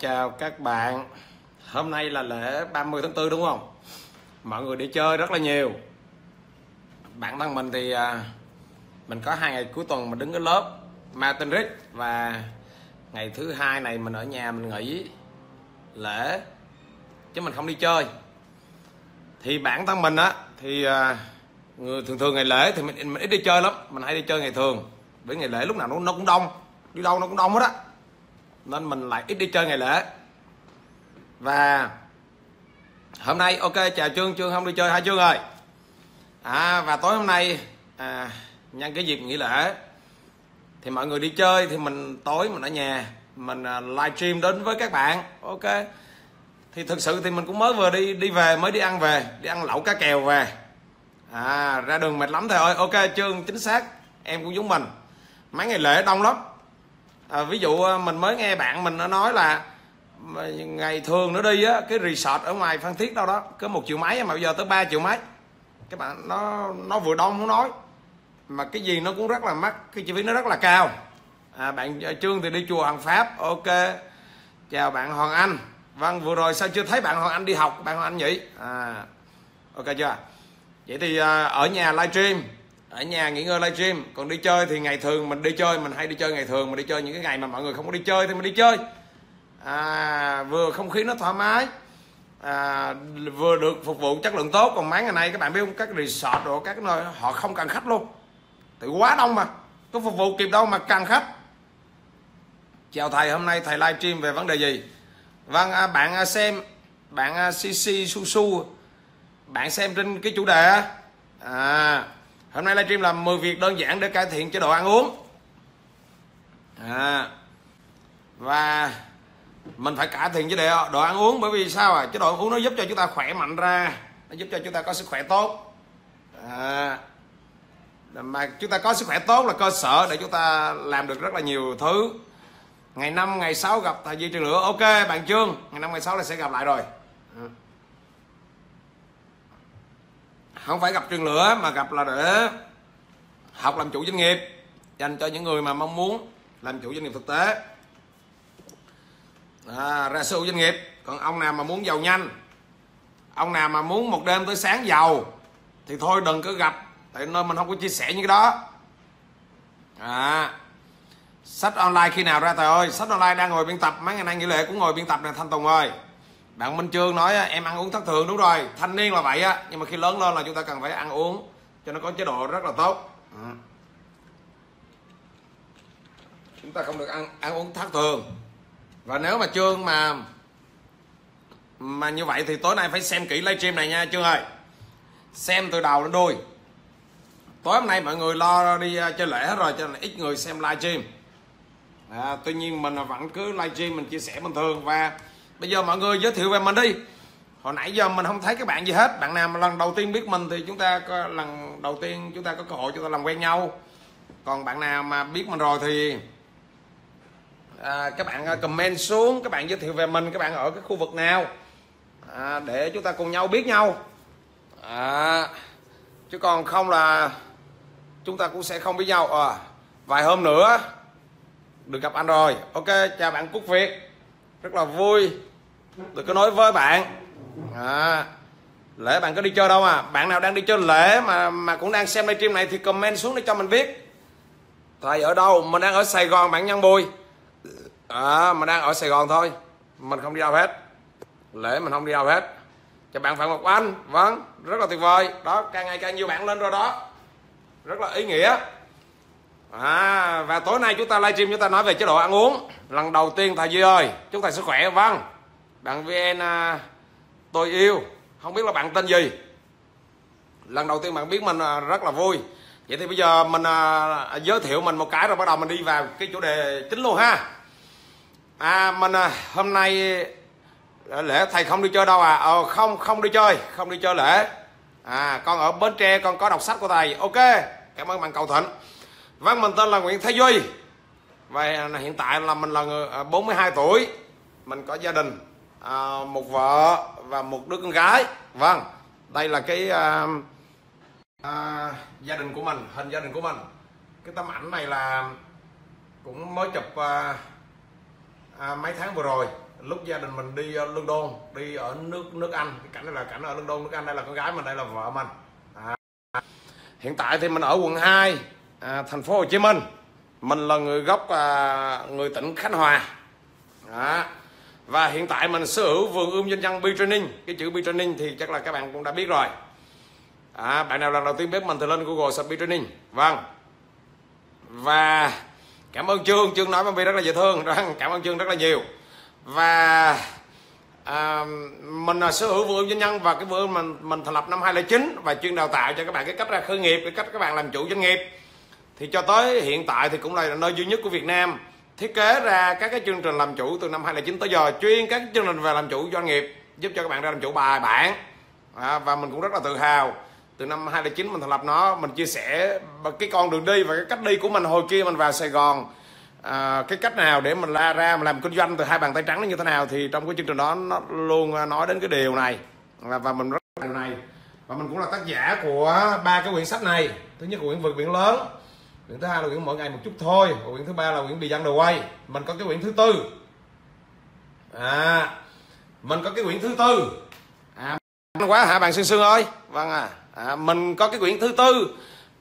chào các bạn. Hôm nay là lễ 30 tháng 4 đúng không? Mọi người đi chơi rất là nhiều. Bản thân mình thì à, Mình có hai ngày cuối tuần mình đứng cái lớp Martin Rick Và ngày thứ hai này mình ở nhà mình nghỉ lễ Chứ mình không đi chơi. Thì bản thân mình á Thì à, người thường thường ngày lễ thì mình, mình ít đi chơi lắm. Mình hay đi chơi ngày thường. Bởi ngày lễ lúc nào nó, nó cũng đông. Đi đâu nó cũng đông hết á nên mình lại ít đi chơi ngày lễ. Và hôm nay ok chào trương trương không đi chơi. Hai trương rồi à và tối hôm nay à, nhân cái dịp nghỉ lễ thì mọi người đi chơi thì mình tối mình ở nhà mình à, livestream đến với các bạn ok? Thì thực sự thì mình cũng mới vừa đi đi về mới đi ăn về đi ăn lẩu cá kèo về. À ra đường mệt lắm thầy ơi. Ok trương chính xác em cũng giống mình. Mấy ngày lễ đông lắm à, ví dụ à, mình mới nghe bạn mình nó nói là ngày thường nó đi á cái resort ở ngoài phan thiết đâu đó có một triệu mấy mà bây giờ tới 3 triệu mấy. Các bạn nó nó vừa đông không nói. Mà cái gì nó cũng rất là mắc cái chi phí nó rất là cao. À, bạn à, trương thì đi chùa hoàng pháp ok. Chào bạn hoàng anh. Vâng vừa rồi sao chưa thấy bạn hoàng anh đi học bạn hoàng anh nhỉ? À ok chưa? Vậy thì à, ở nhà livestream ở nhà nghỉ ngơi livestream còn đi chơi thì ngày thường mình đi chơi mình hay đi chơi ngày thường mình đi chơi những cái ngày mà mọi người không có đi chơi thì mình đi chơi. À, vừa không khí nó thoải mái à, vừa được phục vụ chất lượng tốt. Còn mấy ngày nay các bạn biết không các resort rồi các nơi họ không cần khách luôn. Thì quá đông mà có phục vụ kịp đâu mà cần khách. Chào thầy hôm nay thầy livestream về vấn đề gì? Vâng à, bạn à, xem bạn à, cc su su bạn xem trên cái chủ đề à hôm nay livestream làm 10 việc đơn giản để cải thiện chế độ ăn uống. À, và mình phải cải thiện chế độ, độ ăn uống bởi vì sao à chế độ ăn uống nó giúp cho chúng ta khỏe mạnh ra nó giúp cho chúng ta có sức khỏe tốt. À, mà chúng ta có sức khỏe tốt là cơ sở để chúng ta làm được rất là nhiều thứ. Ngày năm ngày sáu gặp thầy Duy Trường Lửa. Ok bạn Trương ngày năm ngày sáu là sẽ gặp lại rồi. Ừ à không phải gặp trường lửa mà gặp là để học làm chủ doanh nghiệp dành cho những người mà mong muốn làm chủ doanh nghiệp thực tế. À, ra sưu doanh nghiệp còn ông nào mà muốn giàu nhanh ông nào mà muốn một đêm tới sáng giàu thì thôi đừng có gặp tại nơi mình không có chia sẻ những cái đó. À sách online khi nào ra thầy ơi? Sách online đang ngồi biên tập mấy ngày nay nghỉ lễ cũng ngồi biên tập nè thanh tùng ơi bạn minh trương nói em ăn uống thất thường đúng rồi thanh niên là vậy á nhưng mà khi lớn lên là chúng ta cần phải ăn uống cho nó có chế độ rất là tốt. Ừ. Chúng ta không được ăn ăn uống thất thường. Và nếu mà trương mà mà như vậy thì tối nay phải xem kỹ livestream này nha trương ơi. Xem từ đầu đến đuôi. Tối hôm nay mọi người lo đi à, chơi lễ hết rồi cho nên ít người xem livestream à, tuy nhiên mình vẫn cứ livestream mình chia sẻ bình thường và bây giờ mọi người giới thiệu về mình đi. Hồi nãy giờ mình không thấy các bạn gì hết. Bạn nào mà lần đầu tiên biết mình thì chúng ta có lần đầu tiên chúng ta có cơ hội chúng ta làm quen nhau. Còn bạn nào mà biết mình rồi thì à, các bạn à, comment xuống các bạn giới thiệu về mình các bạn ở cái khu vực nào à, để chúng ta cùng nhau biết nhau. À, chứ còn không là chúng ta cũng sẽ không biết nhau. À, vài hôm nữa được gặp anh rồi. Ok chào bạn Quốc Việt rất là vui. Được có nói với bạn. À, lễ bạn có đi chơi đâu à? Bạn nào đang đi chơi lễ mà mà cũng đang xem livestream này thì comment xuống để cho mình biết. Thầy ở đâu? Mình đang ở sài gòn bạn nhân bùi. À mình đang ở sài gòn thôi. Mình không đi đâu hết. Lễ mình không đi đâu hết. Cho bạn phạm ngọc anh. Vâng rất là tuyệt vời. Đó càng ngày càng nhiều bạn lên rồi đó. Rất là ý nghĩa à và tối nay chúng ta livestream chúng ta nói về chế độ ăn uống. Lần đầu tiên thầy duy ơi chúc thầy sức khỏe vâng. Bạn vn à, tôi yêu. Không biết là bạn tên gì. Lần đầu tiên bạn biết mình à, rất là vui. Vậy thì bây giờ mình à, giới thiệu mình một cái rồi bắt đầu mình đi vào cái chủ đề chính luôn ha. À mình à, hôm nay à, lễ thầy không đi chơi đâu à? Ờ, không không đi chơi không đi chơi lễ. À con ở bến tre con có đọc sách của thầy. Ok cảm ơn bạn cầu thịnh vâng mình tên là nguyễn thái duy. Và hiện tại là mình là người à, 42 tuổi. Mình có gia đình à, một vợ và một đứa con gái. Vâng đây là cái à, à, gia đình của mình hình gia đình của mình. Cái tấm ảnh này là cũng mới chụp à, à, mấy tháng vừa rồi. Lúc gia đình mình đi à, London đi ở nước nước Anh. Cái cảnh này là cảnh ở London nước Anh. Đây là con gái mình đây là vợ mình. À. hiện tại thì mình ở quận 2 à, thành phố Hồ Chí Minh. Mình là người gốc à, người tỉnh Khánh Hòa. Đó. và hiện tại mình sở hữu vườn ươm doanh nhân B Training cái chữ B Training thì chắc là các bạn cũng đã biết rồi. À, bạn nào lần đầu tiên biết mình thì lên Google search B Training vâng. Và cảm ơn Trương. Trương nói với rất là dễ thương. Cảm ơn Trương rất là nhiều. Và à, mình là sở hữu vườn doanh nhân và cái vườn mình mình thành lập năm 2009 và chuyên đào tạo cho các bạn cái cách ra khởi nghiệp cái cách các bạn làm chủ doanh nghiệp thì cho tới hiện tại thì cũng là nơi duy nhất của Việt Nam thiết kế ra các cái chương trình làm chủ từ năm 2009 tới giờ chuyên các chương trình về làm chủ doanh nghiệp giúp cho các bạn ra làm chủ bài bản. À, và mình cũng rất là tự hào. Từ năm 2009 mình thành lập nó mình chia sẻ cái con đường đi và cái cách đi của mình hồi kia mình vào Sài Gòn. À, cái cách nào để mình la ra mình làm kinh doanh từ hai bàn tay trắng nó như thế nào thì trong cái chương trình đó nó luôn à, nói đến cái điều này. Và, và mình rất điều này. Và mình cũng là tác giả của ba cái quyển sách này. Thứ nhất là quyển vượt biển lớn quyển thứ hai là quyển mỗi ngày một chút thôi và quyển thứ ba là quyển bị dân đồ quay mình có cái quyển thứ tư. À mình có cái quyển thứ tư. À quá hả bạn sương sương ơi? Vâng à, à mình có cái quyển thứ tư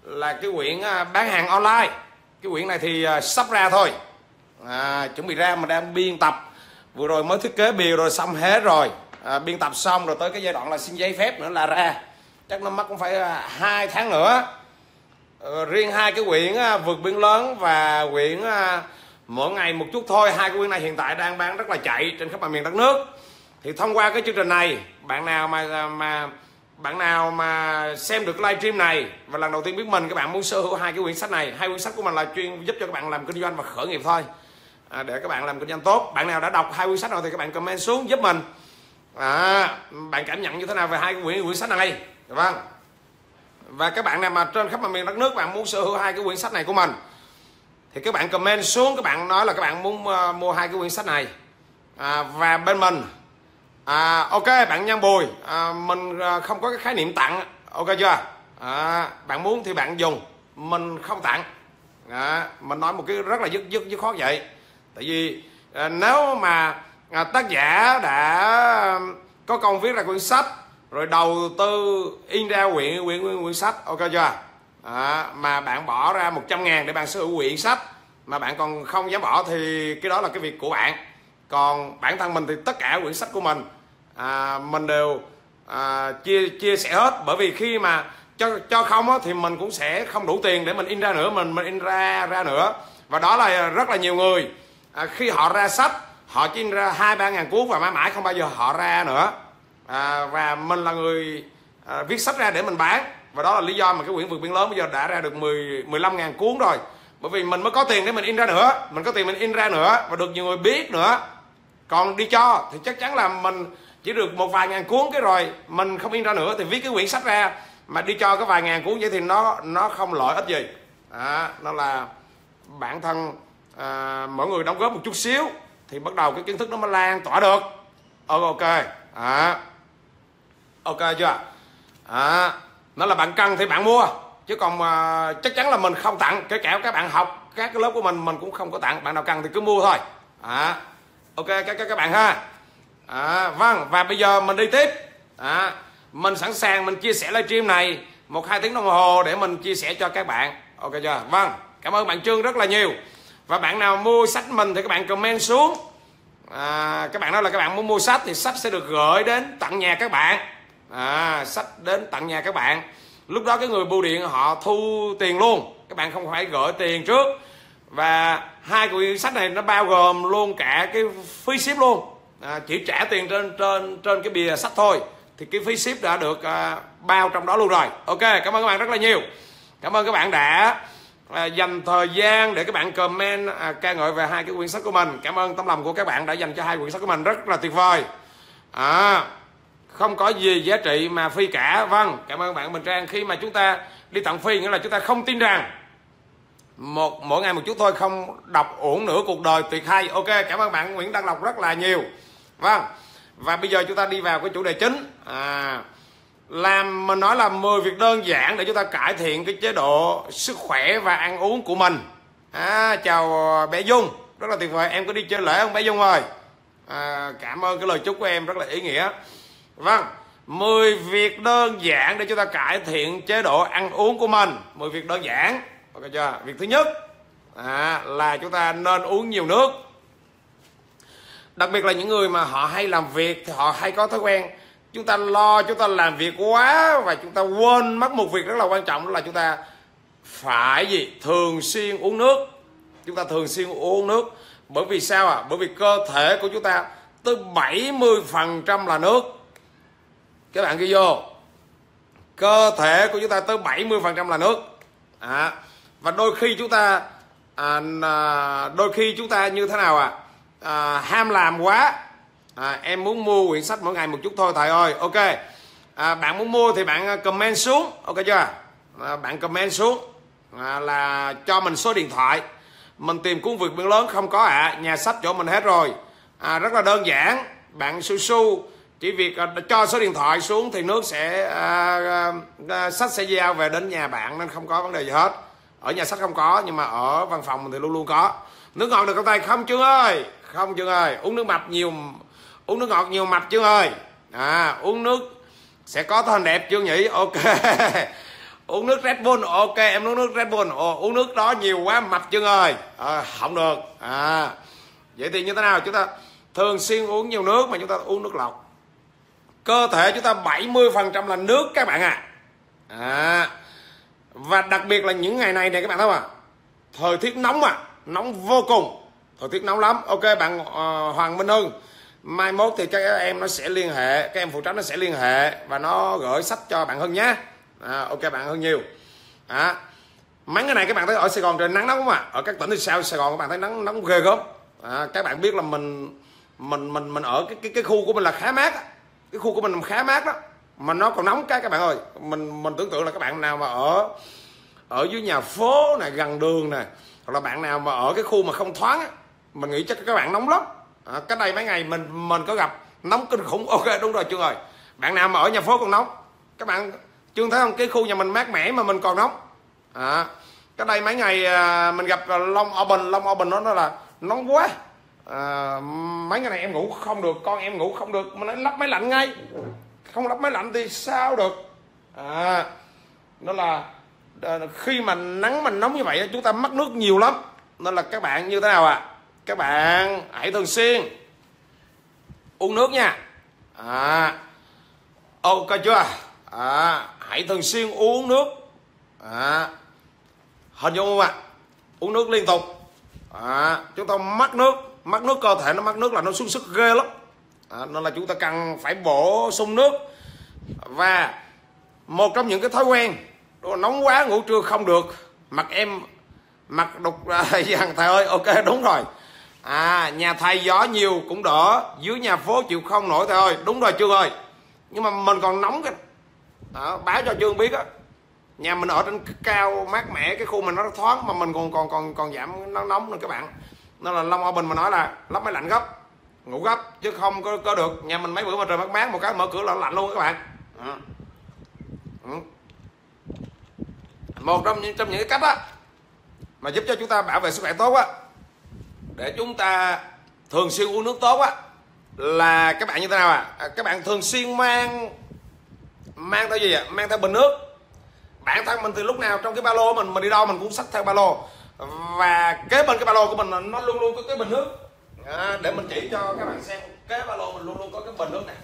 là cái quyển à, bán hàng online. Cái quyển này thì à, sắp ra thôi. À, chuẩn bị ra mà đang biên tập. Vừa rồi mới thiết kế bìa rồi xong hết rồi. À, biên tập xong rồi tới cái giai đoạn là xin giấy phép nữa là ra. Chắc nó mất cũng phải à, hai tháng nữa. Ờ, riêng hai cái quyển vượt biển lớn và quyển mỗi ngày một chút thôi hai cái quyển này hiện tại đang bán rất là chạy trên khắp mọi miền đất nước. Thì thông qua cái chương trình này bạn nào mà à, mà bạn nào mà xem được livestream này và lần đầu tiên biết mình các bạn muốn sở hữu hai cái quyển sách này hai quyển sách của mình là chuyên giúp cho các bạn làm kinh doanh và khởi nghiệp thôi. À, để các bạn làm kinh doanh tốt. Bạn nào đã đọc hai quyển sách rồi thì các bạn comment xuống giúp mình. À, bạn cảm nhận như thế nào về hai quyển quyển sách này? Dạ vâng và các bạn nào mà trên khắp mọi miền đất nước bạn muốn sở hữu hai cái quyển sách này của mình thì các bạn comment xuống các bạn nói là các bạn muốn uh, mua hai cái quyển sách này. À, và bên mình à, ok bạn nhân bùi à, mình ờ, không có cái khái niệm tặng ok chưa? À, bạn muốn thì bạn dùng mình không tặng. À, mình nói một cái rất là dứt dứt dứt khó vậy. Tại vì à, nếu mà à, tác giả đã có công viết ra quyển sách rồi đầu tư in ra quyển quyển quyển, quyển sách. Ok chưa? À, mà bạn bỏ ra 100 ngàn để bạn sở hữu quyển sách mà bạn còn không dám bỏ thì cái đó là cái việc của bạn. Còn bản thân mình thì tất cả quyển sách của mình à, mình đều à, chia chia sẻ hết. Bởi vì khi mà cho cho không á, thì mình cũng sẽ không đủ tiền để mình in ra nữa mình mình in ra ra nữa. Và đó là rất là nhiều người à, khi họ ra sách họ chỉ in ra hai ba ngàn cuốn và mãi mãi không bao giờ họ ra nữa à, và mình là người à, viết sách ra để mình bán. Và đó là lý do mà cái quyển vượt biên lớn bây giờ đã ra được 10 15 ngàn cuốn rồi. Bởi vì mình mới có tiền để mình in ra nữa. Mình có tiền mình in ra nữa và được nhiều người biết nữa. Còn đi cho thì chắc chắn là mình chỉ được một vài ngàn cuốn cái rồi mình không in ra nữa thì viết cái quyển sách ra. Mà đi cho cái vài ngàn cuốn vậy thì nó nó không lợi ích gì. À, nó là bản thân à, mỗi người đóng góp một chút xíu thì bắt đầu cái kiến thức nó mới lan tỏa được. Ờ, ok. À, ok chưa? À, nó là bạn cần thì bạn mua. Chứ còn à, chắc chắn là mình không tặng. Kể cả các bạn học các cái lớp của mình mình cũng không có tặng. Bạn nào cần thì cứ mua thôi. À, ok các các các bạn ha. À, vâng và bây giờ mình đi tiếp. À, mình sẵn sàng mình chia sẻ livestream này một hai tiếng đồng hồ để mình chia sẻ cho các bạn. Ok chưa? Vâng cảm ơn bạn trương rất là nhiều. Và bạn nào mua sách mình thì các bạn comment xuống. À, các bạn nói là các bạn muốn mua sách thì sách sẽ được gửi đến tận nhà các bạn à, sách đến tận nhà các bạn. Lúc đó cái người bưu điện họ thu tiền luôn. Các bạn không phải gửi tiền trước. Và hai quyển sách này nó bao gồm luôn cả cái phí ship luôn. À, chỉ trả tiền trên trên trên cái bìa sách thôi. Thì cái phí ship đã được à, bao trong đó luôn rồi. Ok cảm ơn các bạn rất là nhiều. Cảm ơn các bạn đã à, dành thời gian để các bạn comment à, ca ngợi về hai cái quyển sách của mình. Cảm ơn tấm lòng của các bạn đã dành cho hai quyển sách của mình. Rất là tuyệt vời. À, không có gì giá trị mà phi cả. Vâng cảm ơn bạn Bình Trang. Khi mà chúng ta đi tặng phi nghĩa là chúng ta không tin rằng một mỗi ngày một chút thôi không đọc uổng nửa cuộc đời tuyệt hay. Ok cảm ơn bạn Nguyễn Đăng Lộc rất là nhiều. Vâng và bây giờ chúng ta đi vào cái chủ đề chính. À, làm mình nói là 10 việc đơn giản để chúng ta cải thiện cái chế độ sức khỏe và ăn uống của mình. À, chào bé Dung. Rất là tuyệt vời. Em có đi chơi lễ không bé Dung ơi? À, cảm ơn cái lời chúc của em rất là ý nghĩa vâng 10 việc đơn giản để chúng ta cải thiện chế độ ăn uống của mình. 10 việc đơn giản. Ok chưa? Việc thứ nhất à, là chúng ta nên uống nhiều nước. Đặc biệt là những người mà họ hay làm việc thì họ hay có thói quen chúng ta lo chúng ta làm việc quá và chúng ta quên mất một việc rất là quan trọng đó là chúng ta phải gì? Thường xuyên uống nước. Chúng ta thường xuyên uống nước. Bởi vì sao à bởi vì cơ thể của chúng ta tới 70% là nước các bạn ghi vô. Cơ thể của chúng ta tới 70% là nước. À, và đôi khi chúng ta à, à, đôi khi chúng ta như thế nào à, à ham làm quá. À, em muốn mua quyển sách mỗi ngày một chút thôi thầy ơi. Ok. À, bạn muốn mua thì bạn à, comment xuống. Ok chưa? À, bạn comment xuống. À, là cho mình số điện thoại. Mình tìm cuốn vượt biển lớn không có ạ. À. nhà sách chỗ mình hết rồi. À, rất là đơn giản. Bạn su su chỉ việc à, cho số điện thoại xuống thì nước sẽ à, à, à, sách sẽ giao về đến nhà bạn nên không có vấn đề gì hết. Ở nhà sách không có nhưng mà ở văn phòng mình thì luôn luôn có. Nước ngọt được không tay không chưa ơi! Không chưa ơi! Uống nước mập nhiều uống nước ngọt nhiều mập chưa ơi! À uống nước sẽ có thân đẹp chưa nhỉ? Ok. Uống nước Red Bull ok em uống nước Red Bull. Ồ, uống nước đó nhiều quá mập chưa ơi! À, không được. À vậy thì như thế nào? Chúng ta thường xuyên uống nhiều nước mà chúng ta uống nước lọc cơ thể chúng ta 70% là nước các bạn ạ. À. à và đặc biệt là những ngày này này các bạn thấy không ạ? Thời tiết nóng à nóng vô cùng. Thời tiết nóng lắm. Ok bạn uh, Hoàng Minh Hưng mai mốt thì các em nó sẽ liên hệ các em phụ trách nó sẽ liên hệ và nó gửi sách cho bạn Hưng nhé. À, ok bạn Hưng nhiều. À, mấy ngày này các bạn thấy ở Sài Gòn trời nắng nóng không ạ? Ở các tỉnh thì sao? Sài Gòn các bạn thấy nắng nóng ghê gớm. À, các bạn biết là mình mình mình mình ở cái cái cái khu của mình là khá mát cái khu của mình khá mát đó mà nó còn nóng cái các bạn ơi. Mình mình tưởng tượng là các bạn nào mà ở ở dưới nhà phố này gần đường này hoặc là bạn nào mà ở cái khu mà không thoáng á mình nghĩ chắc các bạn nóng lắm. À, cái đây mấy ngày mình mình có gặp nóng kinh khủng. Ok đúng rồi chưa rồi bạn nào mà ở nhà phố còn nóng. Các bạn chưa thấy không? Cái khu nhà mình mát mẻ mà mình còn nóng. À, cái đây mấy ngày à, mình gặp long open. Long open nó nó là nóng quá à, mấy ngày này em ngủ không được con em ngủ không được mà nó lắp máy lạnh ngay. Không lắp máy lạnh thì sao được? À nó là à, khi mà nắng mình nóng như vậy chúng ta mất nước nhiều lắm. Nên là các bạn như thế nào ạ? À? các bạn hãy thường xuyên uống nước nha. À ok chưa? À hãy thường xuyên uống nước. À hình dung không ạ? À? uống nước liên tục. À chúng ta mất nước mất nước cơ thể nó mất nước là nó xuống sức ghê lắm. À, nên là chúng ta cần phải bổ sung nước. Và một trong những cái thói quen nóng quá ngủ trưa không được. Mặt em mặt đục à, dạ, thầy ơi ok đúng rồi. À nhà thầy gió nhiều cũng đỡ dưới nhà phố chịu không nổi thầy ơi đúng rồi chưa ơi. Nhưng mà mình còn nóng cái đó, báo cho trương biết á. Nhà mình ở trên cao mát mẻ cái khu mình nó thoáng mà mình còn còn còn còn giảm nó nóng nữa các bạn nên là long ở bình mà nói là lắp máy lạnh gấp ngủ gấp chứ không có, có được. Nhà mình mấy bữa mà trời mát mát một cái mở cửa là lạnh luôn các bạn. À. một trong những trong những cái cách á mà giúp cho chúng ta bảo vệ sức khỏe tốt á để chúng ta thường xuyên uống nước tốt á là các bạn như thế nào à? à các bạn thường xuyên mang mang theo gì ạ? Mang theo bình nước. Bản thân mình từ lúc nào trong cái ba lô mình mình đi đâu mình cũng xách theo ba lô và kế bên cái ba lô của mình nó luôn luôn có cái bình nước. À, để mình chỉ cho các bạn xem kế ba lô mình luôn luôn có cái bình nước này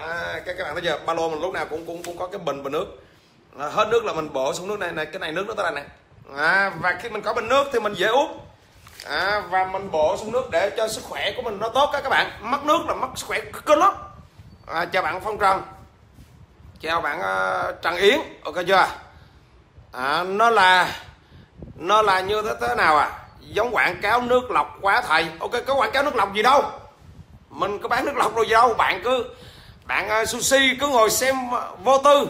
à, các các bạn thấy chưa? Ba lô mình lúc nào cũng cũng cũng có cái bình bình nước. À, hết nước là mình bổ xuống nước này này cái này nước nó tới đây này à, và khi mình có bình nước thì mình dễ uống. À, và mình bổ xuống nước để cho sức khỏe của mình nó tốt các các bạn. Mất nước là mất sức khỏe kinh lắm. À, chào bạn phong trần. Chào bạn uh, trần yến. Ok chưa? À, nó là nó là như thế thế nào à? Giống quảng cáo nước lọc quá thầy. Ok có quảng cáo nước lọc gì đâu? Mình có bán nước lọc rồi gì đâu? Bạn cứ bạn uh, sushi cứ ngồi xem à, vô tư.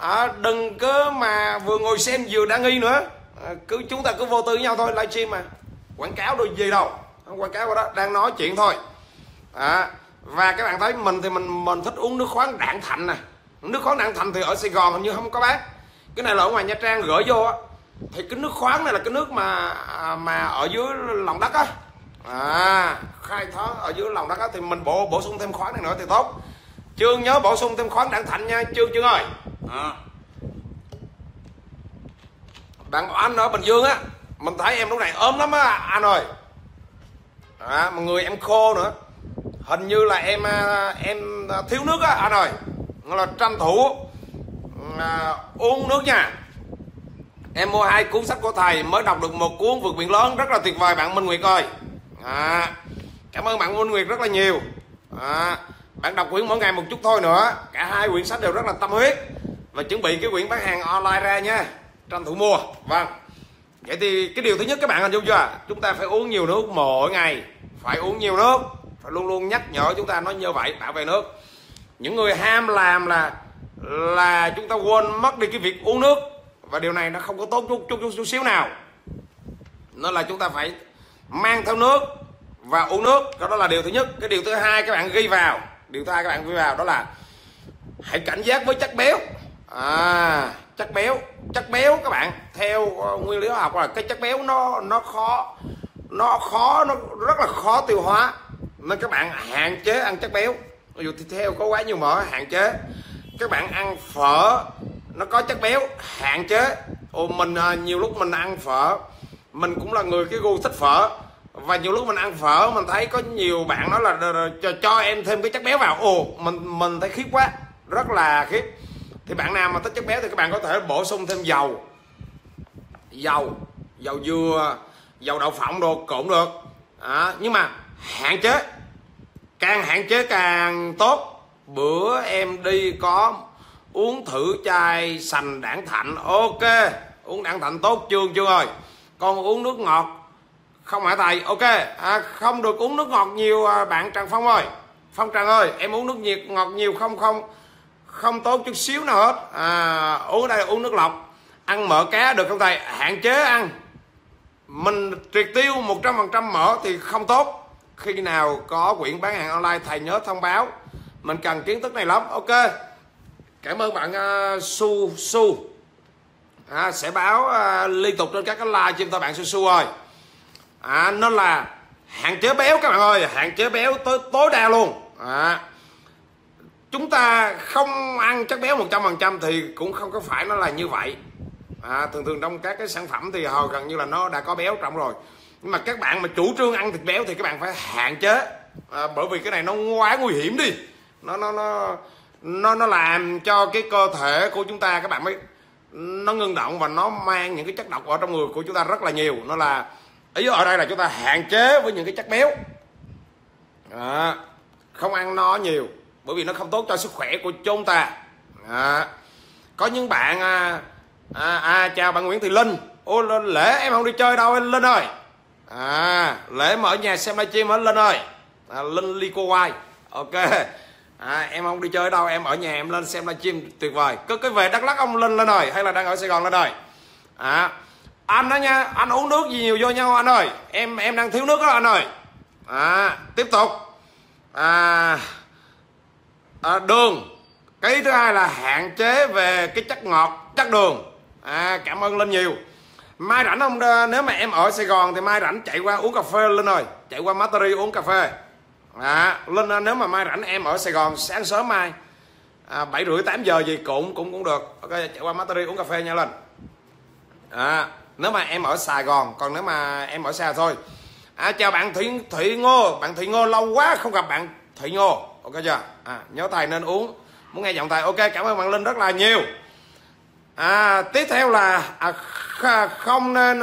À, đừng cứ mà vừa ngồi xem vừa đang nghi nữa. À, cứ chúng ta cứ vô tư với nhau thôi livestream mà. Quảng cáo đôi gì đâu? Không quảng cáo đó đang nói chuyện thôi. À, và các bạn thấy mình thì mình mình thích uống nước khoáng đạn thạnh nè. Nước khoáng đạn thạnh thì ở sài gòn hình như không có bán. Cái này là ở ngoài nha trang gửi vô á thì cái nước khoáng này là cái nước mà à, mà ở dưới lòng đất á. À khai thác ở dưới lòng đất á thì mình bổ bổ sung thêm khoáng này nữa thì tốt. Chương nhớ bổ sung thêm khoáng đảng thạnh nha chương chương ơi. À. bạn anh ở bình dương á mình thấy em lúc này ốm lắm á anh ơi. À, một người em khô nữa. Hình như là em à, em thiếu nước á anh ơi. Nó là tranh thủ à, uống nước nha em mua hai cuốn sách của thầy mới đọc được một cuốn vượt biển lớn rất là tuyệt vời bạn minh nguyệt ơi. À, cảm ơn bạn minh nguyệt rất là nhiều. À, bạn đọc quyển mỗi ngày một chút thôi nữa cả hai quyển sách đều rất là tâm huyết. Và chuẩn bị cái quyển bán hàng online ra nha tranh thủ mua. Vâng. Vậy thì cái điều thứ nhất các bạn hình dung chưa? Chúng ta phải uống nhiều nước mỗi ngày phải uống nhiều nước phải luôn luôn nhắc nhở chúng ta nói như vậy bảo vệ nước. Những người ham làm là là chúng ta quên mất đi cái việc uống nước và điều này nó không có tốt chút chút chút, chút xíu nào. Nó là chúng ta phải mang theo nước và uống nước. Đó là điều thứ nhất. Cái điều thứ hai các bạn ghi vào. Điều thứ hai các bạn ghi vào đó là hãy cảnh giác với chất béo. À chất béo chất béo các bạn theo ờ, nguyên lý học là cái chất béo nó nó khó nó khó nó rất là khó tiêu hóa. Nên các bạn hạn chế ăn chất béo. Ví dụ thì theo có quá nhiều mỡ hạn chế. Các bạn ăn phở nó có chất béo hạn chế. Ồ mình à, nhiều lúc mình ăn phở. Mình cũng là người cái gu thích phở. Và nhiều lúc mình ăn phở mình thấy có nhiều bạn nói là cho, cho em thêm cái chất béo vào. Ồ mình mình thấy khiếp quá. Rất là khiếp. Thì bạn nào mà thích chất béo thì các bạn có thể bổ sung thêm dầu. Dầu dầu dừa dầu đậu phộng đồ cũng được. À, nhưng mà hạn chế. Càng hạn chế càng tốt. Bữa em đi có uống thử chai sành đảng thạnh ok. Uống đảng thạnh tốt chưa chưa rồi con uống nước ngọt. Không hả thầy ok. À, không được uống nước ngọt nhiều à, bạn trần phong ơi. Phong trần ơi em uống nước nhiệt ngọt nhiều không không? Không tốt chút xíu nào hết. À, uống đây uống nước lọc. Ăn mỡ cá được không thầy? Hạn chế ăn. Mình triệt tiêu 100% mỡ thì không tốt. Khi nào có quyển bán hàng online thầy nhớ thông báo. Mình cần kiến thức này lắm ok cảm ơn bạn uh, su su. À, sẽ báo uh, liên tục trên các cái live trên tôi bạn su su ơi. À, nó là hạn chế béo các bạn ơi hạn chế béo tới tối đa luôn. À, chúng ta không ăn chất béo 100% thì cũng không có phải nó là như vậy. À, thường thường trong các cái sản phẩm thì hầu gần như là nó đã có béo trong rồi. Nhưng mà các bạn mà chủ trương ăn thịt béo thì các bạn phải hạn chế. À, bởi vì cái này nó quá nguy hiểm đi. Nó nó nó nó nó làm cho cái cơ thể của chúng ta các bạn mới nó ngưng động và nó mang những cái chất độc ở trong người của chúng ta rất là nhiều. Nó là ý ở đây là chúng ta hạn chế với những cái chất béo. À, không ăn nó nhiều bởi vì nó không tốt cho sức khỏe của chúng ta. À, có những bạn à, à, à chào bạn Nguyễn Thị Linh. Ô lễ em không đi chơi đâu anh Linh ơi. À lễ mà ở nhà xem livestream hết Linh ơi? À, Linh Ly cô Quai ok à, em không đi chơi đâu em ở nhà em lên xem livestream tuyệt vời. Cứ cái về Đắk Lắk ông Linh lên rồi hay là đang ở Sài Gòn lên rồi. À anh đó nha anh uống nước gì nhiều vô nhau anh ơi. Em em đang thiếu nước đó anh ơi. À tiếp tục. À, à đường. Cái thứ hai là hạn chế về cái chất ngọt chất đường. À cảm ơn linh nhiều. Mai rảnh không ờ, nếu mà em ở sài gòn thì mai rảnh chạy qua uống cà phê linh ơi chạy qua Materi uống cà phê à linh nếu mà mai rảnh em ở sài gòn sáng sớm mai à, bảy rưỡi tám giờ gì cũng cũng cũng được. Ok chạy qua Mastery uống cà phê nha linh à nếu mà em ở sài gòn còn nếu mà em ở xa thôi. À, chào bạn thủy thủy ngô. Bạn thủy ngô lâu quá không gặp bạn thủy ngô. Ok chưa? À, nhớ thầy nên uống. Muốn nghe giọng thầy ok cảm ơn bạn linh rất là nhiều. À, tiếp theo là à, không nên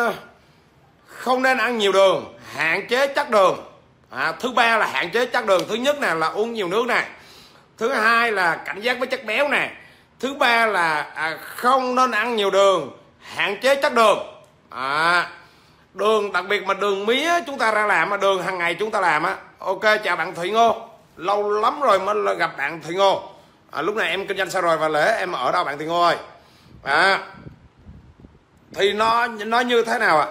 không nên ăn nhiều đường hạn chế chất đường à, thứ ba là hạn chế chất đường. Thứ nhất nè là uống nhiều nước nè. Thứ hai là cảnh giác với chất béo nè. Thứ ba là à, không nên ăn nhiều đường. Hạn chế chất đường. À, đường đặc biệt mà đường mía chúng ta ra làm mà đường hàng ngày chúng ta làm á. Ok chào bạn thủy ngô. Lâu lắm rồi mới gặp bạn thủy ngô. À, lúc này em kinh doanh sao rồi và lễ em ở đâu bạn thủy ngô ơi? À, thì nó nó như thế nào ạ?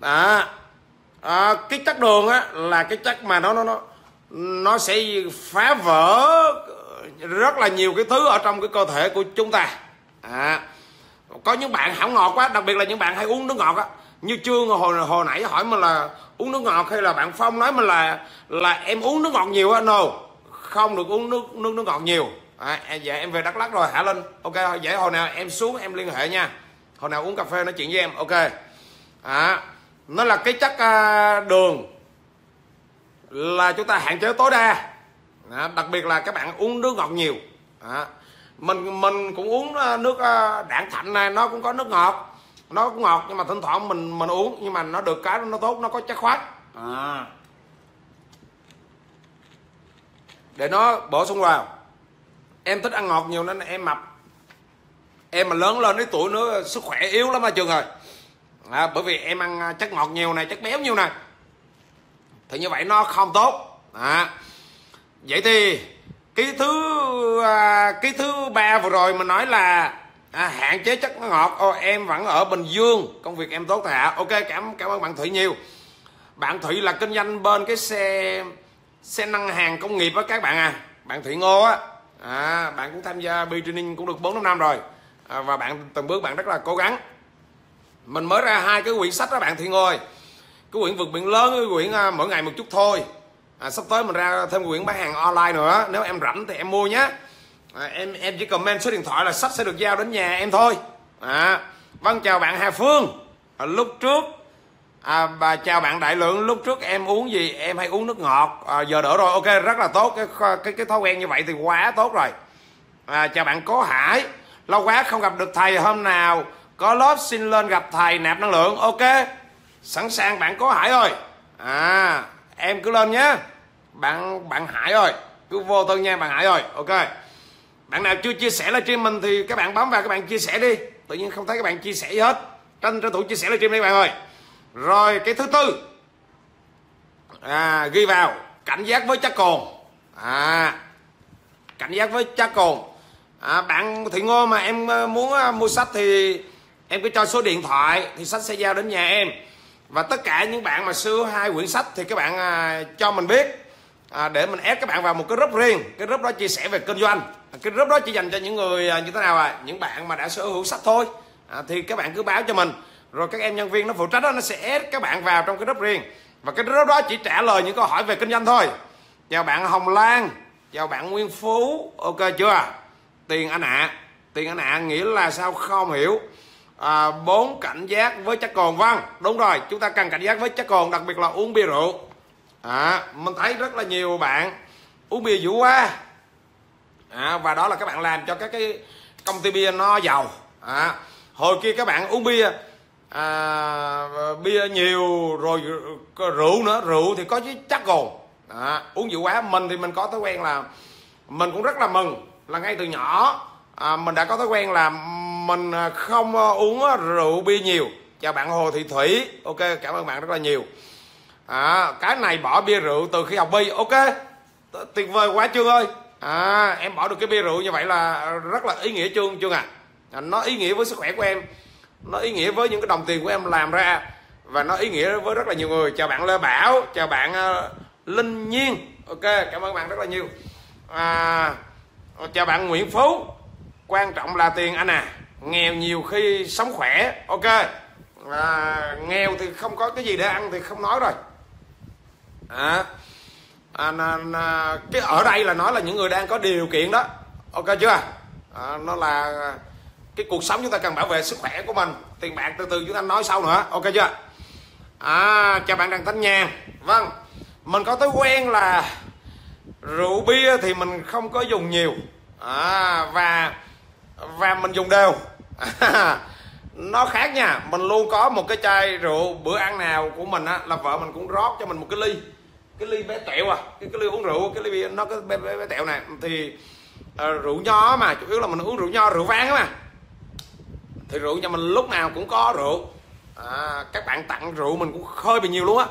À? à, Ờ, cái chất đường á là cái chất mà nó nó nó nó sẽ phá vỡ rất là nhiều cái thứ ở trong cái cơ thể của chúng ta. À, có những bạn hảo ngọt quá đặc biệt là những bạn hay uống nước ngọt á. Như trương hồi hồi nãy hỏi mình là uống nước ngọt hay là bạn phong nói mình là là em uống nước ngọt nhiều anh no không được uống nước nước nước ngọt nhiều. À, dạ em về đắk lắc rồi hả linh. Ok vậy hồi nào em xuống em liên hệ nha. Hồi nào uống cà phê nói chuyện với em ok. À, nó là cái chất à, đường. Là chúng ta hạn chế tối đa. À, đặc biệt là các bạn uống nước ngọt nhiều. À, mình mình cũng uống à, nước à, đạn thạnh này nó cũng có nước ngọt. Nó cũng ngọt nhưng mà thỉnh thoảng mình mình uống nhưng mà nó được cái nó tốt nó có chất khoáng. À. để nó bổ sung vào. Em thích ăn ngọt nhiều nên em mập. Em mà lớn lên cái tuổi nữa sức khỏe yếu lắm mà trường rồi à, bởi vì em ăn à, chất ngọt nhiều này chất béo nhiều này. Thì như vậy nó không tốt. À, vậy thì cái thứ à, cái thứ ba vừa rồi mình nói là à, hạn chế chất ngọt. Ô em vẫn ở bình dương công việc em tốt ạ. Ok cảm cảm ơn bạn thủy nhiều. Bạn thủy là kinh doanh bên cái xe xe nâng hàng công nghiệp á các bạn à. Bạn thủy ngô á. À, bạn cũng tham gia b training cũng được bốn năm năm rồi. À, và bạn từng bước bạn rất là cố gắng mình mới ra hai cái quyển sách đó bạn thiên ơi. Cái quyển vượt biển lớn cái quyển uh, mỗi ngày một chút thôi. À, sắp tới mình ra thêm quyển bán hàng online nữa. Nếu em rảnh thì em mua nhé. À, em em chỉ comment số điện thoại là sách sẽ được giao đến nhà em thôi. À, vâng chào bạn Hà Phương. À, lúc trước à, bà chào bạn Đại Lượng lúc trước em uống gì em hay uống nước ngọt. À, giờ đỡ rồi ok rất là tốt. Cái cái cái thói quen như vậy thì quá tốt rồi. À, chào bạn Cố Hải. Lâu quá không gặp được thầy hôm nào có lớp xin lên gặp thầy nạp năng lượng ok. Sẵn sàng bạn có Hải ơi. À em cứ lên nhé. Bạn bạn Hải ơi cứ vô tư nha bạn Hải ơi ok. Bạn nào chưa chia sẻ livestream mình thì các bạn bấm vào các bạn chia sẻ đi. Tự nhiên không thấy các bạn chia sẻ gì hết. Tranh tranh thủ chia sẻ livestream đi bạn ơi. Rồi cái thứ tư. À, ghi vào. Cảnh giác với chắc cồn. À cảnh giác với chắc cồn. À, bạn thị ngô mà em ờ, muốn ờ, mua sách thì em cứ cho số điện thoại thì sách sẽ giao đến nhà em. Và tất cả những bạn mà sưu hai quyển sách thì các bạn à, cho mình biết à, để mình ép các bạn vào một cái group riêng. Cái group đó chia sẻ về kinh doanh. Cái group đó chỉ dành cho những người à, như thế nào à những bạn mà đã sở hữu sách thôi. À, thì các bạn cứ báo cho mình. Rồi các em nhân viên nó phụ trách đó nó sẽ ép các bạn vào trong cái group riêng. Và cái group đó chỉ trả lời những câu hỏi về kinh doanh thôi. Chào bạn hồng lan. Chào bạn nguyên phú. Ok chưa? Tiền anh ạ. À. tiền anh ạ à, nghĩa là sao? Không hiểu à, bốn cảnh giác với chất cồn vâng. Đúng rồi chúng ta cần cảnh giác với chất cồn đặc biệt là uống bia rượu. À, mình thấy rất là nhiều bạn uống bia vũ quá. À, và đó là các bạn làm cho các cái công ty bia nó giàu. À, hồi kia các bạn uống bia à, bia nhiều rồi rượu nữa rượu thì có chất cồn. À, uống rượu quá mình thì mình có thói quen là mình cũng rất là mừng là ngay từ nhỏ à, mình đã có thói quen là mình không ờ, uống rượu bia nhiều. Chào bạn hồ thị thủy. Ok cảm ơn bạn rất là nhiều. À, cái này bỏ bia rượu từ khi học bi. Ok. Tuyệt vời quá chương ơi. À, em bỏ được cái bia rượu như vậy là rất là ý nghĩa chương chương à. à nó ý nghĩa với sức khỏe của em. Nó ý nghĩa với những cái đồng tiền của em làm ra. Và nó ý nghĩa với rất là nhiều người. Chào bạn lê bảo. Chào bạn uh, linh nhiên. Ok cảm ơn bạn rất là nhiều. À, chào bạn nguyễn phú quan trọng là tiền anh à. Nghèo nhiều khi sống khỏe ok. À, nghèo thì không có cái gì để ăn thì không nói rồi. À, à, à, cái ở đây là nói là những người đang có điều kiện đó. Ok chưa? À, nó là cái cuộc sống chúng ta cần bảo vệ sức khỏe của mình. Tiền bạc từ từ chúng ta nói sau nữa. Ok chưa? À chào bạn đăng thanh nhàn vâng mình có thói quen là rượu bia thì mình không có dùng nhiều. À, và và mình dùng đều. Nó khác nha mình luôn có một cái chai rượu bữa ăn nào của mình á là vợ mình cũng rót cho mình một cái ly. Cái ly bé tẹo à cái, cái ly uống rượu cái ly nó cái bé, bé, bé tẹo này. Thì uh, rượu nho mà chủ yếu là mình uống rượu nho rượu vang mà. Thì rượu nhà mình lúc nào cũng có rượu. À, các bạn tặng rượu mình cũng hơi bị nhiều luôn á.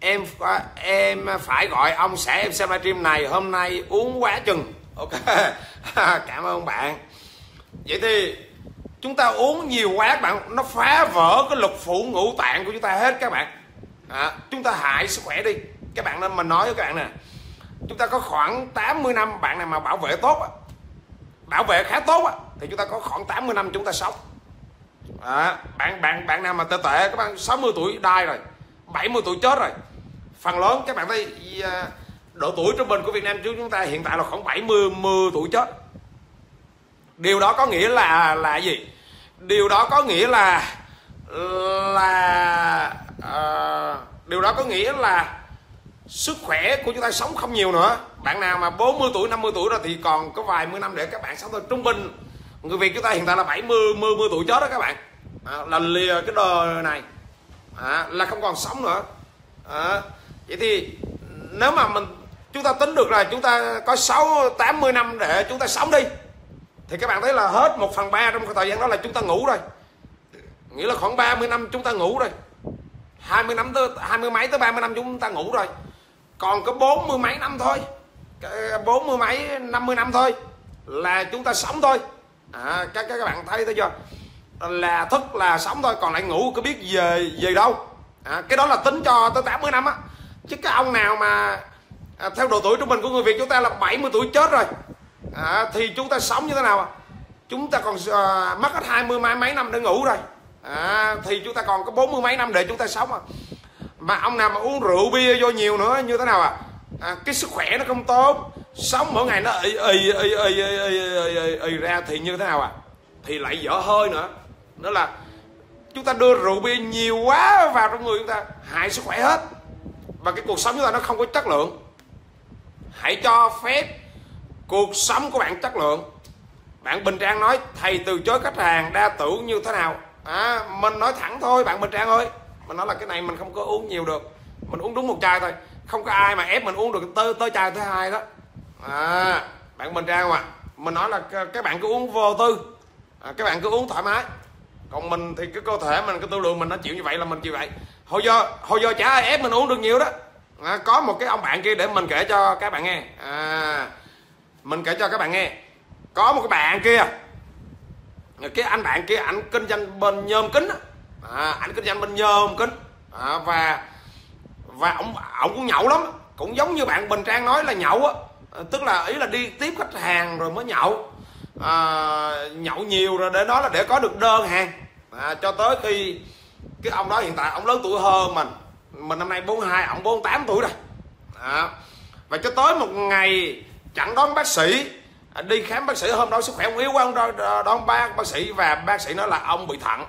Em à, em phải gọi ông xã em xem livestream này hôm nay uống quá chừng. Ok. Cảm ơn bạn vậy thì chúng ta uống nhiều quá các bạn nó phá vỡ cái lục phủ ngũ tạng của chúng ta hết các bạn. À, chúng ta hại sức khỏe đi. Các bạn nên mình nói với các bạn nè chúng ta có khoảng 80 năm bạn này mà bảo vệ tốt bảo vệ khá tốt thì chúng ta có khoảng 80 năm chúng ta sống. À, bạn bạn bạn nào mà tệ tệ các bạn 60 tuổi đai rồi 70 tuổi chết rồi. Phần lớn các bạn thấy à, độ tuổi trung bình của Việt Nam chúng ta hiện tại là khoảng 70 10 tuổi chết điều đó có nghĩa là là gì? Điều đó có nghĩa là là uh, điều đó có nghĩa là sức khỏe của chúng ta sống không nhiều nữa. Bạn nào mà 40 tuổi 50 tuổi rồi thì còn có vài mươi năm để các bạn sống thôi. Trung bình người Việt chúng ta hiện tại là 70 10, 10 tuổi chết đó các bạn. À, là lìa cái đời này. À, là không còn sống nữa. À, vậy thì nếu mà mình chúng ta tính được là chúng ta có 6 80 năm để chúng ta sống đi thì các bạn thấy là hết 1 phần 3 trong thời gian đó là chúng ta ngủ rồi. Nghĩa là khoảng 30 năm chúng ta ngủ rồi. 20 năm tới 20 mấy tới 30 năm chúng ta ngủ rồi. Còn có 40 mấy năm thôi. 40 mấy 50 năm thôi là chúng ta sống thôi. À, các các bạn thấy thấy chưa? Là thức là sống thôi còn lại ngủ có biết về về đâu. À, cái đó là tính cho tới 80 năm á. Chứ cái ông nào mà à, theo độ tuổi trung bình của người Việt chúng ta là 70 tuổi chết rồi à, thì chúng ta sống như thế nào à? chúng ta còn à, mất hết 20 mấy mấy năm để ngủ rồi. À, thì chúng ta còn có 40 mấy năm để chúng ta sống à? Mà ông nào mà uống rượu bia vô nhiều nữa như thế nào à, à cái sức khỏe nó không tốt. Sống mỗi ngày nó ì ì ì ì ì ì ra thì như thế nào à? Thì lại dở hơi nữa. Đó là chúng ta đưa rượu bia nhiều quá vào trong người chúng ta hại sức khỏe hết. Và cái cuộc sống chúng ta nó không có chất lượng. Hãy cho phép cuộc sống của bạn chất lượng. Bạn bình trang nói thầy từ chối khách hàng đa tưởng như thế nào? À, mình nói thẳng thôi bạn bình trang ơi. Mình nói là cái này mình không có uống nhiều được. Mình uống đúng một chai thôi. Không có ai mà ép mình uống được tới tới chai thứ hai đó. À, bạn bình trang mà mình nói là các bạn cứ uống vô tư. À, các bạn cứ uống thoải mái. Còn mình thì cái cơ thể mình cái tư lượng mình nó chịu như vậy là mình chịu vậy. Hồi giờ hồi giờ chả ai ép mình uống được nhiều đó. À, có một cái ông bạn kia để mình kể cho các bạn nghe. À, mình kể cho các bạn nghe. Có một cái bạn kia. Cái anh bạn kia ảnh kinh doanh bên nhôm kính à, ảnh kinh doanh bên nhôm kính. À, và và ông ông cũng nhậu lắm. Cũng giống như bạn bình trang nói là nhậu á. À, tức là ý là đi tiếp khách hàng rồi mới nhậu. À, nhậu nhiều rồi để nói là để có được đơn hàng. À, cho tới khi cái ông đó hiện tại ông lớn tuổi hơn mình. Mình năm nay 42 ông 48 tuổi rồi. À, và cho tới một ngày chẳng đón bác sĩ. À, đi khám bác sĩ hôm đó sức khỏe ông yếu quá ông đón, đón bác bác sĩ và bác sĩ nói là ông bị thận.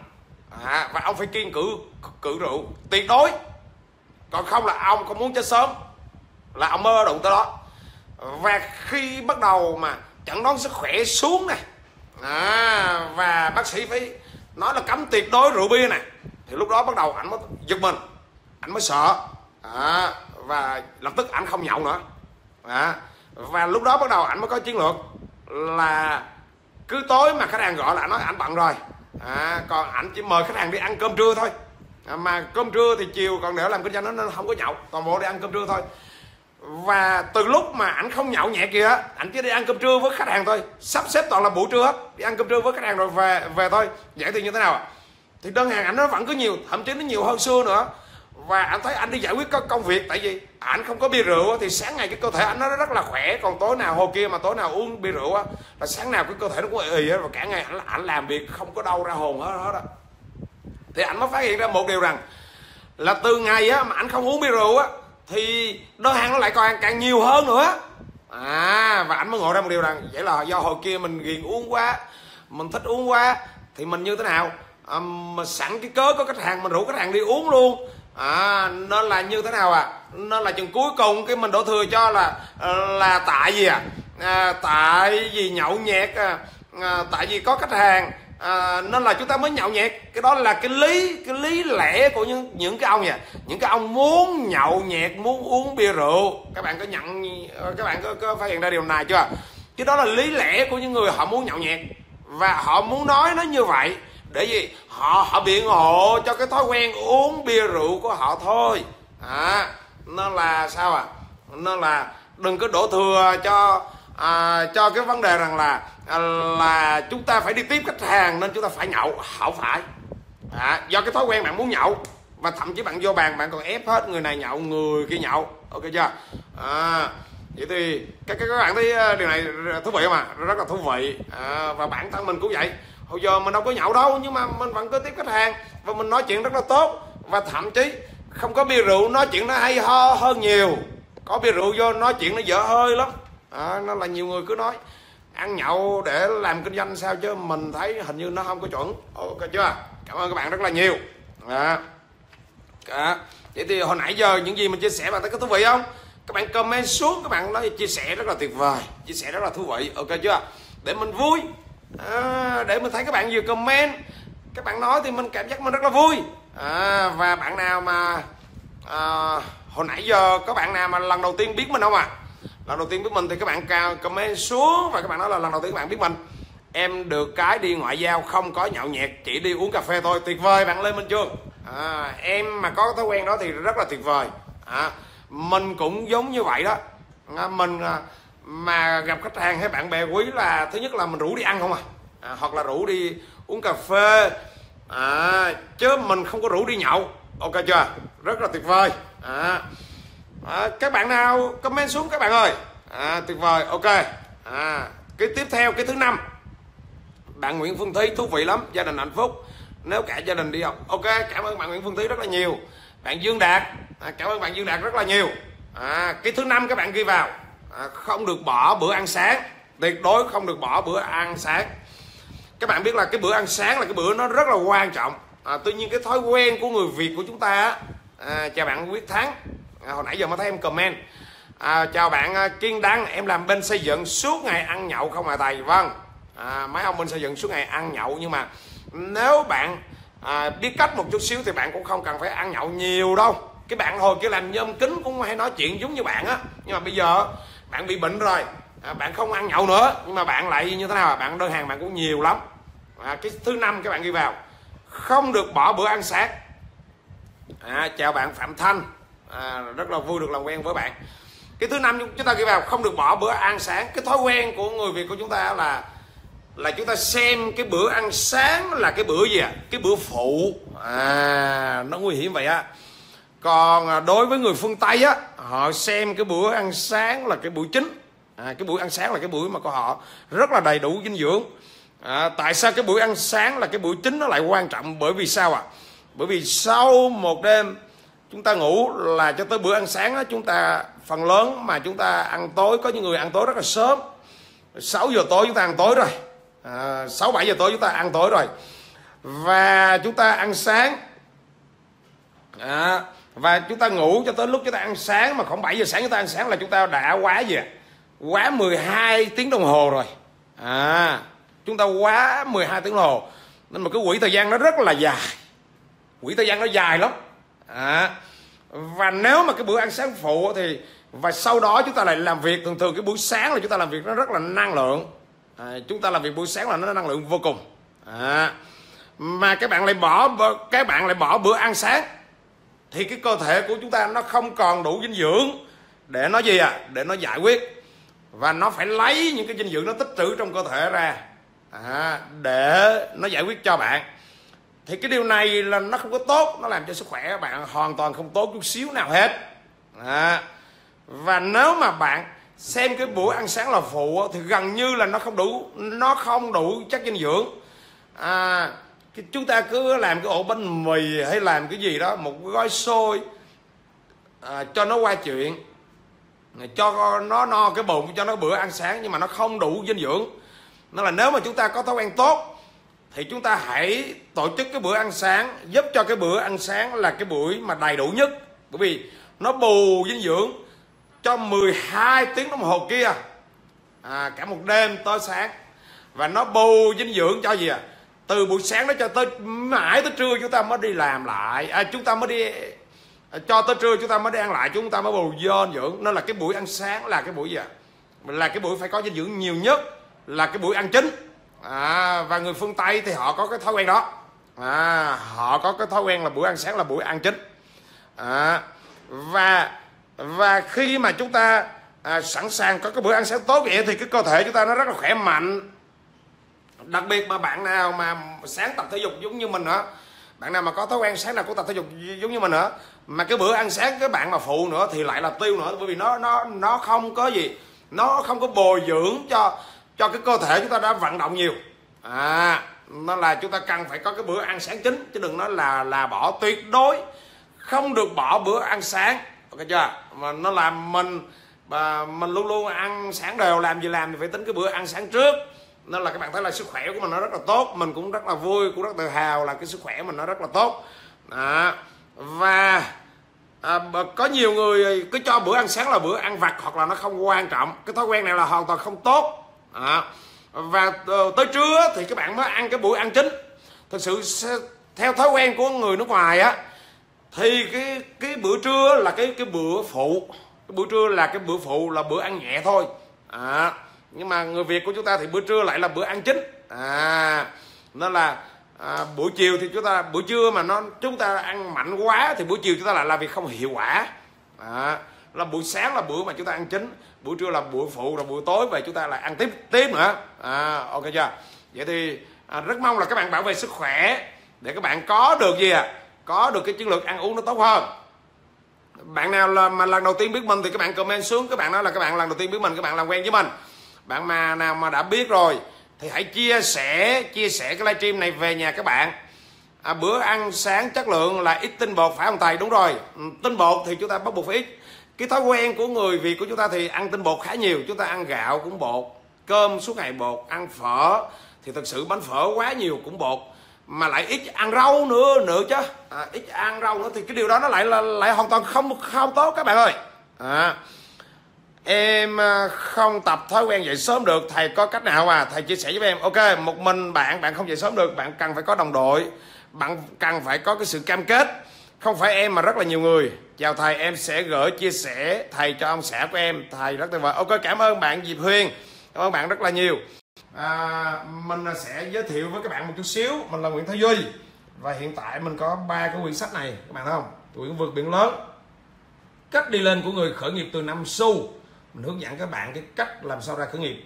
À, và ông phải kiên cử cử rượu. Tuyệt đối. Còn không là ông không muốn chết sớm. Là ông mơ đụng tới đó. Và khi bắt đầu mà chẩn đoán sức khỏe xuống này à, và bác sĩ phải nói là cấm tuyệt đối rượu bia này thì lúc đó bắt đầu anh mới giật mình. Anh mới sợ. À, và lập tức anh không nhậu nữa. À, và lúc đó bắt đầu ảnh mới có chiến lược là cứ tối mà khách hàng gọi là nói ảnh bận rồi. À, còn ảnh chỉ mời khách hàng đi ăn cơm trưa thôi. À, mà cơm trưa thì chiều còn để làm kinh doanh nó, nó không có nhậu toàn bộ đi ăn cơm trưa thôi. Và từ lúc mà ảnh không nhậu nhẹ kìa ảnh chỉ đi ăn cơm trưa với khách hàng thôi. Sắp xếp toàn là buổi trưa hết đi ăn cơm trưa với khách hàng rồi về về thôi. Vậy thì như thế nào ạ? Thì đơn hàng ảnh nó vẫn cứ nhiều thậm chí nó nhiều hơn xưa nữa và anh thấy anh đi giải quyết các công việc tại vì anh không có bia rượu thì sáng ngày cái cơ thể anh nó rất là khỏe còn tối nào hồi kia mà tối nào uống bia rượu á là sáng nào cái cơ thể nó cũng ì và cả ngày anh, anh làm việc không có đâu ra hồn hết hết á. Thì anh mới phát hiện ra một điều rằng là từ ngày á mà anh không uống bia rượu á thì đơn hàng nó lại còn càng nhiều hơn nữa. À và anh mới ngộ ra một điều rằng vậy là do hồi kia mình ghiền uống quá mình thích uống quá thì mình như thế nào? À, mà sẵn cái cớ có khách hàng mình rủ khách hàng đi uống luôn à, nó là như thế nào à nó là chừng cuối cùng cái mình đổ thừa cho là là tại gì à, à tại vì nhậu nhẹt à, à, tại vì có khách hàng. À, nên là chúng ta mới nhậu nhẹt. Cái đó là cái lý cái lý lẽ của những những cái ông nha những cái ông muốn nhậu nhẹt muốn uống bia rượu. Các bạn có nhận các bạn có, có phát hiện ra điều này chưa? Cái đó là lý lẽ của những người họ muốn nhậu nhẹt. Và họ muốn nói nó như vậy để gì? Họ họ biện hộ cho cái thói quen uống bia rượu của họ thôi. À, nó là sao à nó là đừng có đổ thừa cho à, cho cái vấn đề rằng là à, là chúng ta phải đi tiếp khách hàng nên chúng ta phải nhậu. Không phải. À, do cái thói quen bạn muốn nhậu và thậm chí bạn vô bàn bạn còn ép hết người này nhậu người kia nhậu. Ok chưa? À, vậy thì các các bạn thấy à, điều này thú vị không ạ? Rất là thú vị. À, và bản thân mình cũng vậy hồi giờ mình đâu có nhậu đâu nhưng mà mình vẫn cứ tiếp khách hàng và mình nói chuyện rất là tốt. Và thậm chí không có bia rượu nói chuyện nó hay ho hơn nhiều. Có bia rượu vô nói chuyện nó dở hơi lắm. À, nó là nhiều người cứ nói ăn nhậu để làm kinh doanh sao chứ? Mình thấy hình như nó không có chuẩn. Ok chưa? Cảm ơn các bạn rất là nhiều. À. À. vậy thì hồi nãy giờ những gì mình chia sẻ bạn thấy có thú vị không? Các bạn comment xuống các bạn nói chia sẻ rất là tuyệt vời chia sẻ rất là thú vị. Ok chưa? Để mình vui à, để mình thấy các bạn vừa comment. Các bạn nói thì mình cảm giác mình rất là vui. À, và bạn nào mà à, hồi nãy giờ có bạn nào mà lần đầu tiên biết mình không à lần đầu tiên biết mình thì các bạn comment xuống và các bạn nói là lần đầu tiên các bạn biết mình. Em được cái đi ngoại giao không có nhậu nhẹt chỉ đi uống cà phê thôi. Tuyệt vời bạn lên minh chương à, em mà có thói quen đó thì rất là tuyệt vời. À, mình cũng giống như vậy đó. À, mình à, mà gặp khách hàng hay bạn bè quý là thứ nhất là mình rủ đi ăn không à, à hoặc là rủ đi uống cà phê. À, chứ mình không có rủ đi nhậu. Ok chưa? Rất là tuyệt vời. À, à, các bạn nào comment xuống các bạn ơi. À, tuyệt vời. Ok. À, cái tiếp theo cái thứ năm. Bạn Nguyễn Phương Thí thú vị lắm. Gia đình hạnh phúc. Nếu cả gia đình đi học. Ok cảm ơn bạn Nguyễn Phương Thí rất là nhiều. Bạn Dương Đạt. À, cảm ơn bạn Dương Đạt rất là nhiều. À, cái thứ năm các bạn ghi vào. À, không được bỏ bữa ăn sáng. Tuyệt đối không được bỏ bữa ăn sáng. Các bạn biết là cái bữa ăn sáng là cái bữa nó rất là quan trọng. À, tuy nhiên cái thói quen của người Việt của chúng ta à, chào bạn Quyết Thắng. À, hồi nãy giờ mới thấy em comment. À, chào bạn à, Kiên Đăng em làm bên xây dựng suốt ngày ăn nhậu không à thầy? Vâng. À, mấy ông bên xây dựng suốt ngày ăn nhậu nhưng mà nếu bạn à, biết cách một chút xíu thì bạn cũng không cần phải ăn nhậu nhiều đâu. Cái bạn hồi kia làm nhôm kính cũng hay nói chuyện giống như bạn á. Nhưng mà bây giờ bạn bị bệnh rồi. À, bạn không ăn nhậu nữa. Nhưng mà bạn lại như thế nào? Bạn đơn hàng bạn cũng nhiều lắm. À, cái thứ năm các bạn ghi vào. Không được bỏ bữa ăn sáng. À, chào bạn phạm thanh. À, rất là vui được làm quen với bạn. Cái thứ năm chúng ta ghi vào không được bỏ bữa ăn sáng. Cái thói quen của người việt của chúng ta là là chúng ta xem cái bữa ăn sáng là cái bữa gì à cái bữa phụ. À nó nguy hiểm vậy á. Còn à, đối với người phương tây á họ xem cái bữa ăn sáng là cái bữa chính. À, cái bữa ăn sáng là cái bữa mà của họ rất là đầy đủ dinh dưỡng. À, tại sao cái bữa ăn sáng là cái bữa chính nó lại quan trọng? Bởi vì sao ạ? À? bởi vì sau một đêm chúng ta ngủ là cho tới bữa ăn sáng đó, chúng ta phần lớn mà chúng ta ăn tối có những người ăn tối rất là sớm. 6 giờ tối chúng ta ăn tối rồi. À, 6 7 giờ tối chúng ta ăn tối rồi. Và chúng ta ăn sáng. À, và chúng ta ngủ cho tới lúc chúng ta ăn sáng mà khoảng 7 giờ sáng chúng ta ăn sáng là chúng ta đã quá gì quá 12 tiếng đồng hồ rồi. À chúng ta quá 12 tiếng đồng hồ. Nên mà cái quỹ thời gian nó rất là dài. Quỹ thời gian nó dài lắm. À, và nếu mà cái bữa ăn sáng phụ thì và sau đó chúng ta lại làm việc thường thường cái buổi sáng là chúng ta làm việc nó rất là năng lượng. À, chúng ta làm việc buổi sáng là nó năng lượng vô cùng. À, mà các bạn lại bỏ các bạn lại bỏ bữa ăn sáng thì cái cơ thể của chúng ta nó không còn đủ dinh dưỡng để nó gì à? Để nó giải quyết. Và nó phải lấy những cái dinh dưỡng nó tích trữ trong cơ thể ra à, để nó giải quyết cho bạn. Thì cái điều này là nó không có tốt nó làm cho sức khỏe bạn hoàn toàn không tốt chút xíu nào hết. À, và nếu mà bạn xem cái bữa ăn sáng là phụ thì gần như là nó không đủ nó không đủ chất dinh dưỡng. À, chúng ta cứ làm cái ổ bánh mì hay làm cái gì đó một gói xôi à, cho nó qua chuyện cho nó no cái bụng cho nó bữa ăn sáng nhưng mà nó không đủ dinh dưỡng. Nó là nếu mà chúng ta có thói quen tốt thì chúng ta hãy tổ chức cái bữa ăn sáng giúp cho cái bữa ăn sáng là cái buổi mà đầy đủ nhất. Bởi vì nó bù dinh dưỡng cho 12 tiếng đồng hồ kia à, cả một đêm tới sáng. Và nó bù dinh dưỡng cho gì à? Từ buổi sáng đó cho tới mãi tới trưa chúng ta mới đi làm lại. À, chúng ta mới đi à, cho tới trưa chúng ta mới đi ăn lại chúng ta mới bù dinh dưỡng. Nó là cái buổi ăn sáng là cái buổi gì à? Là cái buổi phải có dinh dưỡng nhiều nhất là cái buổi ăn chính. À, và người phương tây thì họ có cái thói quen đó. À, họ có cái thói quen là buổi ăn sáng là buổi ăn chính. À, và và khi mà chúng ta à, sẵn sàng có cái bữa ăn sáng tốt vậy thì cái cơ thể chúng ta nó rất là khỏe mạnh đặc biệt mà bạn nào mà sáng tập thể dục giống như mình nữa bạn nào mà có thói quen sáng nào cũng tập thể dục giống như mình nữa mà cái bữa ăn sáng cái bạn mà phụ nữa thì lại là tiêu nữa, bởi vì nó nó nó không có gì, nó không có bồi dưỡng cho cho cái cơ thể chúng ta đã vận động nhiều. À nó là chúng ta cần phải có cái bữa ăn sáng chính, chứ đừng nói là là bỏ, tuyệt đối không được bỏ bữa ăn sáng. Ok chưa? Mà nó làm mình, mà mình luôn luôn ăn sáng đều, làm gì làm thì phải tính cái bữa ăn sáng trước nên là các bạn thấy là sức khỏe của mình nó rất là tốt mình cũng rất là vui cũng rất tự hào là cái sức khỏe mình nó rất là tốt. Đó. và à, có nhiều người cứ cho bữa ăn sáng là bữa ăn vặt hoặc là nó không quan trọng cái thói quen này là hoàn toàn không tốt. Đó. và ờ, tới trưa thì các bạn mới ăn cái bữa ăn chính. Thực sự theo thói quen của người nước ngoài á thì cái cái bữa trưa là cái cái bữa phụ. Cái bữa trưa là cái bữa phụ là bữa ăn nhẹ thôi. À, nhưng mà người việt của chúng ta thì bữa trưa lại là bữa ăn chính. À nên là à, buổi chiều thì chúng ta buổi trưa mà nó chúng ta ăn mạnh quá thì buổi chiều chúng ta lại làm việc không hiệu quả. À, là buổi sáng là bữa mà chúng ta ăn chính buổi trưa là buổi phụ rồi buổi tối về chúng ta lại ăn tiếp tiếp nữa. À, ok chưa? Vậy thì à, rất mong là các bạn bảo vệ sức khỏe để các bạn có được gì à có được cái chiến lược ăn uống nó tốt hơn. Bạn nào là mà lần đầu tiên biết mình thì các bạn comment xuống. Các bạn nói là các bạn lần đầu tiên biết mình các bạn làm quen với mình bạn mà nào mà đã biết rồi thì hãy chia sẻ chia sẻ cái livestream này về nhà các bạn. À, bữa ăn sáng chất lượng là ít tinh bột phải không thầy? Đúng rồi. Ừ, tinh bột thì chúng ta bắt buộc phải ít. Cái thói quen của người việt của chúng ta thì ăn tinh bột khá nhiều chúng ta ăn gạo cũng bột cơm suốt ngày bột ăn phở thì thật sự bánh phở quá nhiều cũng bột. Mà lại ít ăn rau nữa nữa chứ. À, ít ăn rau nữa thì cái điều đó nó lại là lại hoàn toàn không không tốt các bạn ơi. À, em ờ, không tập thói quen dậy sớm được. Thầy có cách nào à? Thầy chia sẻ với em. Ok một mình bạn bạn không dậy sớm được. Bạn cần phải có đồng đội. Bạn cần phải có cái sự cam kết. Không phải em mà rất là nhiều người. Chào thầy em sẽ gửi chia sẻ thầy cho ông xã của em. Thầy rất tuyệt vời. Ok cảm ơn bạn diệp huyền. Cảm ơn bạn rất là nhiều. À, mình sẽ giới thiệu với các bạn một chút xíu. Mình là Nguyễn Thái Duy. Và hiện tại mình có ba cái quyển sách này. Các bạn thấy không? Quyển vượt biển lớn. Cách đi lên của người khởi nghiệp từ năm xu mình hướng dẫn các bạn cái cách làm sao ra khởi nghiệp.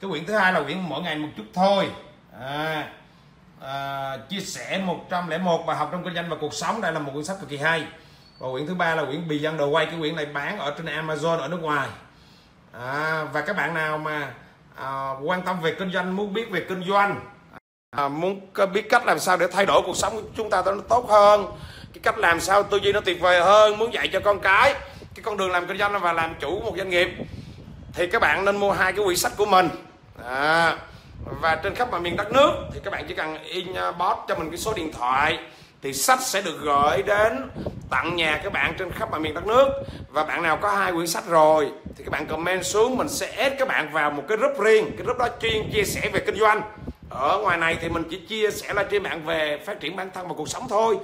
Cái quyển thứ hai là quyển mỗi ngày một chút thôi. À, à, chia sẻ 101 bài học trong kinh doanh và cuộc sống. Đây là một quyển sách cực kỳ hay. Và quyển thứ ba là quyển bì dân đồ quay cái quyển này bán ở trên Amazon ở nước ngoài. À, và các bạn nào mà à, quan tâm về kinh doanh muốn biết về kinh doanh à, muốn biết cách làm sao để thay đổi cuộc sống của chúng ta nó tốt hơn. Cái cách làm sao tư duy nó tuyệt vời hơn. Muốn dạy cho con cái cái con đường làm kinh doanh và làm chủ một doanh nghiệp thì các bạn nên mua hai cái quyển sách của mình. À, và trên khắp mọi miền đất nước thì các bạn chỉ cần inbox cho mình cái số điện thoại thì sách sẽ được gửi đến tặng nhà các bạn trên khắp mọi miền đất nước. Và bạn nào có hai quyển sách rồi thì các bạn comment xuống mình sẽ add các bạn vào một cái group riêng. Cái group đó chuyên chia sẻ về kinh doanh. Ở ngoài này thì mình chỉ chia sẻ là trên mạng về phát triển bản thân và cuộc sống thôi.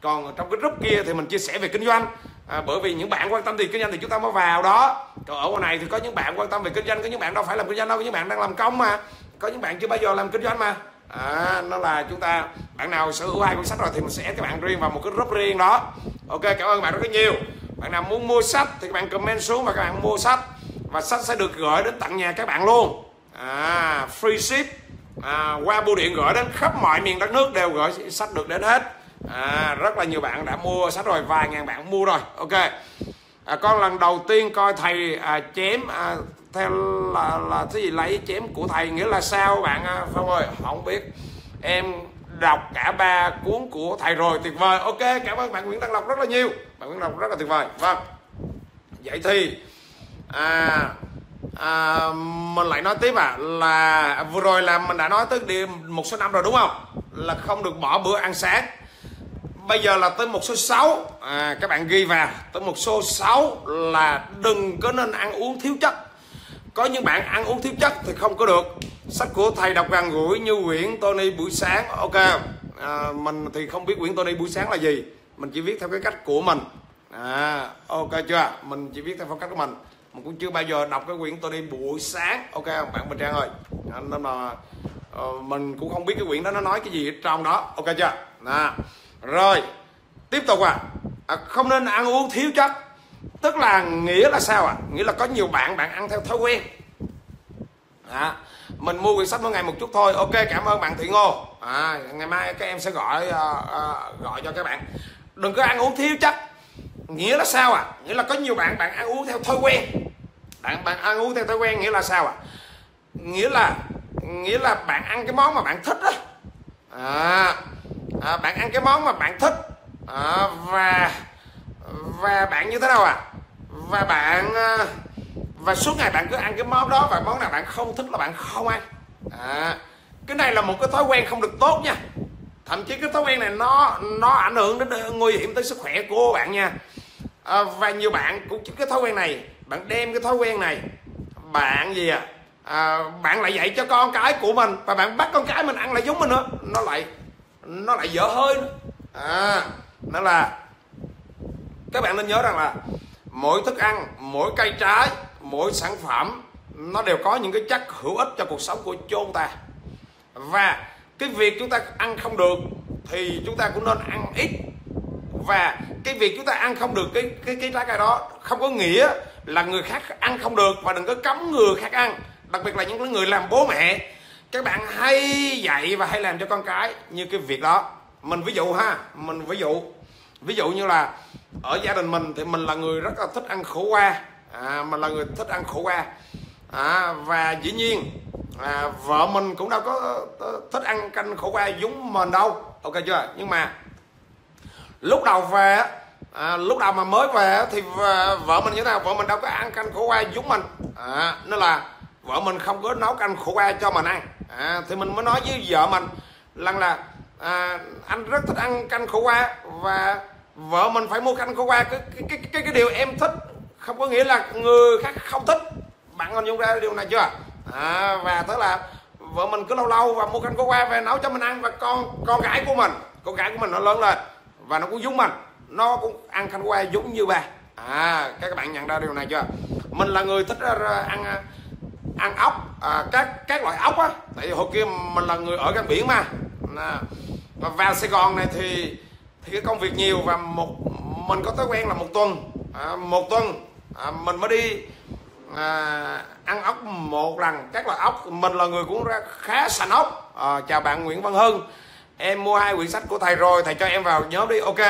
Còn trong cái group kia thì mình chia sẻ về kinh doanh à, bởi vì những bạn quan tâm về kinh doanh thì chúng ta mới vào đó. Còn ở ngoài này thì có những bạn quan tâm về kinh doanh có những bạn đâu phải làm kinh doanh đâu có những bạn đang làm công mà. Có những bạn chưa bao giờ làm kinh doanh mà. À, nó là chúng ta bạn nào sở hữu hai cuốn sách rồi thì mình sẽ các bạn riêng vào một cái group riêng đó. Ok cảm ơn bạn rất là nhiều. Bạn nào muốn mua sách thì các bạn comment xuống và các bạn mua sách. Và sách sẽ được gửi đến tận nhà các bạn luôn. À, free ship. À, qua bưu điện gửi đến khắp mọi miền đất nước đều gửi sách được đến hết à, rất là nhiều bạn đã mua sách rồi vài ngàn bạn mua rồi. Ok. À, con lần đầu tiên coi thầy à, chém à, theo là là cái gì lấy chém của thầy nghĩa là sao bạn à, phong ơi? Không biết. Em đọc cả ba cuốn của thầy rồi tuyệt vời. Ok cảm ơn bạn nguyễn đăng lộc rất là nhiều. Bạn nguyễn lộc rất là tuyệt vời. Vâng. Vậy thì à, à, mình lại nói tiếp à là vừa rồi là mình đã nói tới điểm một số năm rồi đúng không? Là không được bỏ bữa ăn sáng bây giờ là tới một số 6 à, các bạn ghi vào. Tới một số 6 là đừng có nên ăn uống thiếu chất. Có những bạn ăn uống thiếu chất thì không có được. Sách của thầy đọc gần gũi như quyển Tony buổi sáng. Ok. À, mình thì không biết quyển Tony buổi sáng là gì. Mình chỉ viết theo cái cách của mình. À, ok chưa? Mình chỉ viết theo phong cách của mình. Mình cũng chưa bao giờ đọc cái quyển Tony buổi sáng. Ok không bạn Bình Trang ơi. À, nên mà uh, mình cũng không biết cái quyển đó nó nói cái gì ở trong đó. Ok chưa? À, rồi tiếp tục à, à không nên ăn uống thiếu chất. Tức là nghĩa là sao ạ? À? nghĩa là có nhiều bạn bạn ăn theo thói quen. À, mình mua quyển sách mỗi ngày một chút thôi. Ok cảm ơn bạn thị ngô. À, ngày mai các em sẽ gọi uh, uh, gọi cho các bạn. Đừng có ăn uống thiếu chất. Nghĩa là sao à nghĩa là có nhiều bạn bạn ăn uống theo thói quen. Bạn bạn ăn uống theo thói quen nghĩa là sao à nghĩa là nghĩa là bạn ăn cái món mà bạn thích á à, à, bạn ăn cái món mà bạn thích. À, và và bạn như thế nào à và bạn ờ, và suốt ngày bạn cứ ăn cái món đó và món nào bạn không thích là bạn không ăn. À, cái này là một cái thói quen không được tốt nha. Thậm chí cái thói quen này nó nó ảnh hưởng đến nguy hiểm tới sức khỏe của bạn nha. À, và nhiều bạn cũng chính cái thói quen này bạn đem cái thói quen này bạn gì à, à bạn lại dạy cho con cái của mình và bạn bắt con cái mình ăn lại giống mình nữa. Nó lại nó lại dở hơi nữa. À nó là các bạn nên nhớ rằng là mỗi thức ăn, mỗi cây trái, mỗi sản phẩm, nó đều có những cái chất hữu ích cho cuộc sống của chúng ta. Và cái việc chúng ta ăn không được thì chúng ta cũng nên ăn ít. Và cái việc chúng ta ăn không được cái cái cái trái cây đó không có nghĩa là người khác ăn không được và đừng có cấm người khác ăn. Đặc biệt là những người làm bố mẹ các bạn hay dạy và hay làm cho con cái như cái việc đó. Mình ví dụ ha mình ví dụ. Ví dụ như là ở gia đình mình thì mình là người rất là thích ăn khổ qua. À, mình là người thích ăn khổ qua. À, và dĩ nhiên à, vợ mình cũng đâu có ờ, thích ăn canh khổ qua giống mình đâu. Ok chưa? Nhưng mà lúc đầu về à, lúc đầu mà mới về thì vợ mình như thế nào? Vợ mình đâu có ăn canh khổ qua giống mình. À, nên là vợ mình không có nấu canh khổ qua cho mình ăn à, thì mình mới nói với vợ mình rằng là à, anh rất thích ăn canh khổ qua và vợ mình phải mua canh khổ qua. Cái cái cái cái, điều em thích không có nghĩa là người khác không thích. Bạn hình dung ra điều này chưa? À, và thế là vợ mình cứ lâu lâu và mua canh khổ qua về nấu cho mình ăn và con con gái của mình con gái của mình nó lớn lên và nó cũng giống mình nó cũng ăn canh khổ qua giống như bà à các bạn nhận ra điều này chưa? Mình là người thích à, ăn à, ăn ốc à, các các loại ốc á. Tại vì hồi kia mình là người ở gần biển mà. À, và vào Sài Gòn này thì thì cái công việc nhiều và một mình có thói quen là một tuần à, một tuần à, mình mới đi à, ăn ốc một lần. Các loại ốc mình là người cũng khá sành ốc. À, chào bạn Nguyễn Văn Hưng. Em mua hai quyển sách của thầy rồi thầy cho em vào nhóm đi ok.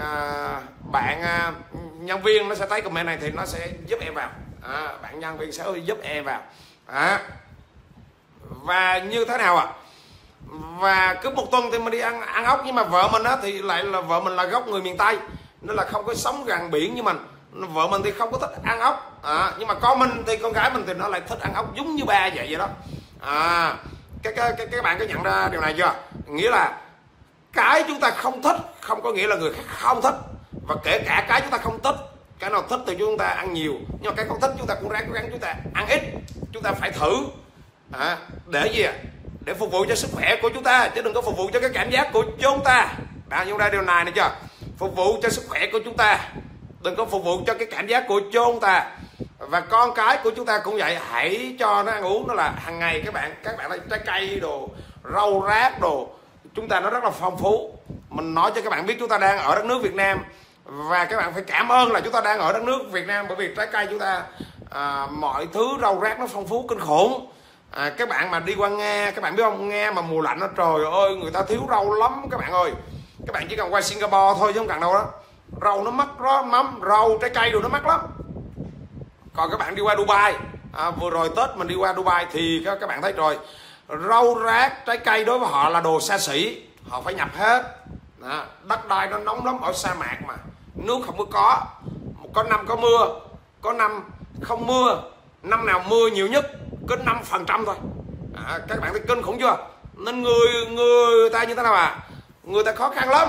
À, bạn à, nhân viên nó sẽ thấy comment này thì nó sẽ giúp em vào à, bạn nhân viên sẽ giúp em vào. À, và như thế nào ạ? À? và cứ một tuần thì mình đi ăn ăn ốc nhưng mà vợ mình á thì lại là vợ mình là gốc người miền tây nên là không có sống gần biển như mình. Vợ mình thì không có thích ăn ốc à, nhưng mà con mình thì con gái mình thì nó lại thích ăn ốc giống như ba vậy vậy đó. À các các các bạn có nhận ra điều này chưa? Nghĩa là cái chúng ta không thích không có nghĩa là người khác không thích và kể cả cái chúng ta không thích cái nào thích thì chúng ta ăn nhiều nhưng mà cái không thích chúng ta cũng ráng cố gắng chúng ta ăn ít chúng ta phải thử. À, để gì à? để phục vụ cho sức khỏe của chúng ta chứ đừng có phục vụ cho cái cảm giác của chúng ta. Bạn chúng ta điều này này chưa? Phục vụ cho sức khỏe của chúng ta đừng có phục vụ cho cái cảm giác của chúng ta. Và con cái của chúng ta cũng vậy hãy cho nó ăn uống đó là hàng ngày các bạn các bạn là trái cây đồ rau rác đồ. Chúng ta nó rất là phong phú. Mình nói cho các bạn biết chúng ta đang ở đất nước Việt Nam và các bạn phải cảm ơn là chúng ta đang ở đất nước Việt Nam bởi vì trái cây chúng ta à, mọi thứ rau rác nó phong phú kinh khủng. À, các bạn mà đi qua nga các bạn biết không? Nga mà mùa lạnh nó trời ơi người ta thiếu rau lắm các bạn ơi. Các bạn chỉ cần qua Singapore thôi chứ không cần đâu đó. Rau nó mắc đó mắm rau trái cây đồ nó mắc lắm. Còn các bạn đi qua Dubai à, vừa rồi Tết mình đi qua Dubai thì các, các bạn thấy rồi. Rau rác trái cây đối với họ là đồ xa xỉ họ phải nhập hết. Đó. đất đai nó nóng lắm ở sa mạc mà nước không có có có năm có mưa có năm không mưa năm nào mưa nhiều nhất có năm phần trăm thôi. À, các bạn thấy kinh khủng chưa? Nên người người ta như thế nào à? Người ta khó khăn lắm.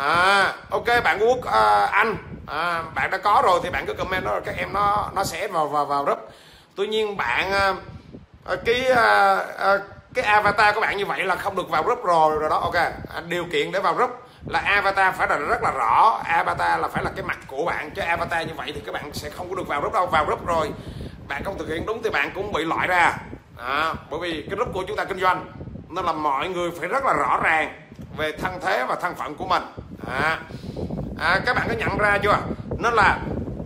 À ok bạn quốc à, anh. À, bạn đã có rồi thì bạn cứ comment đó rồi các em nó nó sẽ vào vào vào group. Tuy nhiên bạn à, à cái à, à, cái avatar của bạn như vậy là không được vào group rồi rồi đó ok. À, điều kiện để vào group là avatar phải là rất là rõ. Avatar là phải là cái mặt của bạn. Chứ avatar như vậy thì các bạn sẽ không có được vào group đâu. Vào group rồi bạn không thực hiện đúng thì bạn cũng bị loại ra. À, bởi vì cái group của chúng ta kinh doanh nên là mọi người phải rất là rõ ràng về thân thế và thân phận của mình. À, à, các bạn có nhận ra chưa? Nên là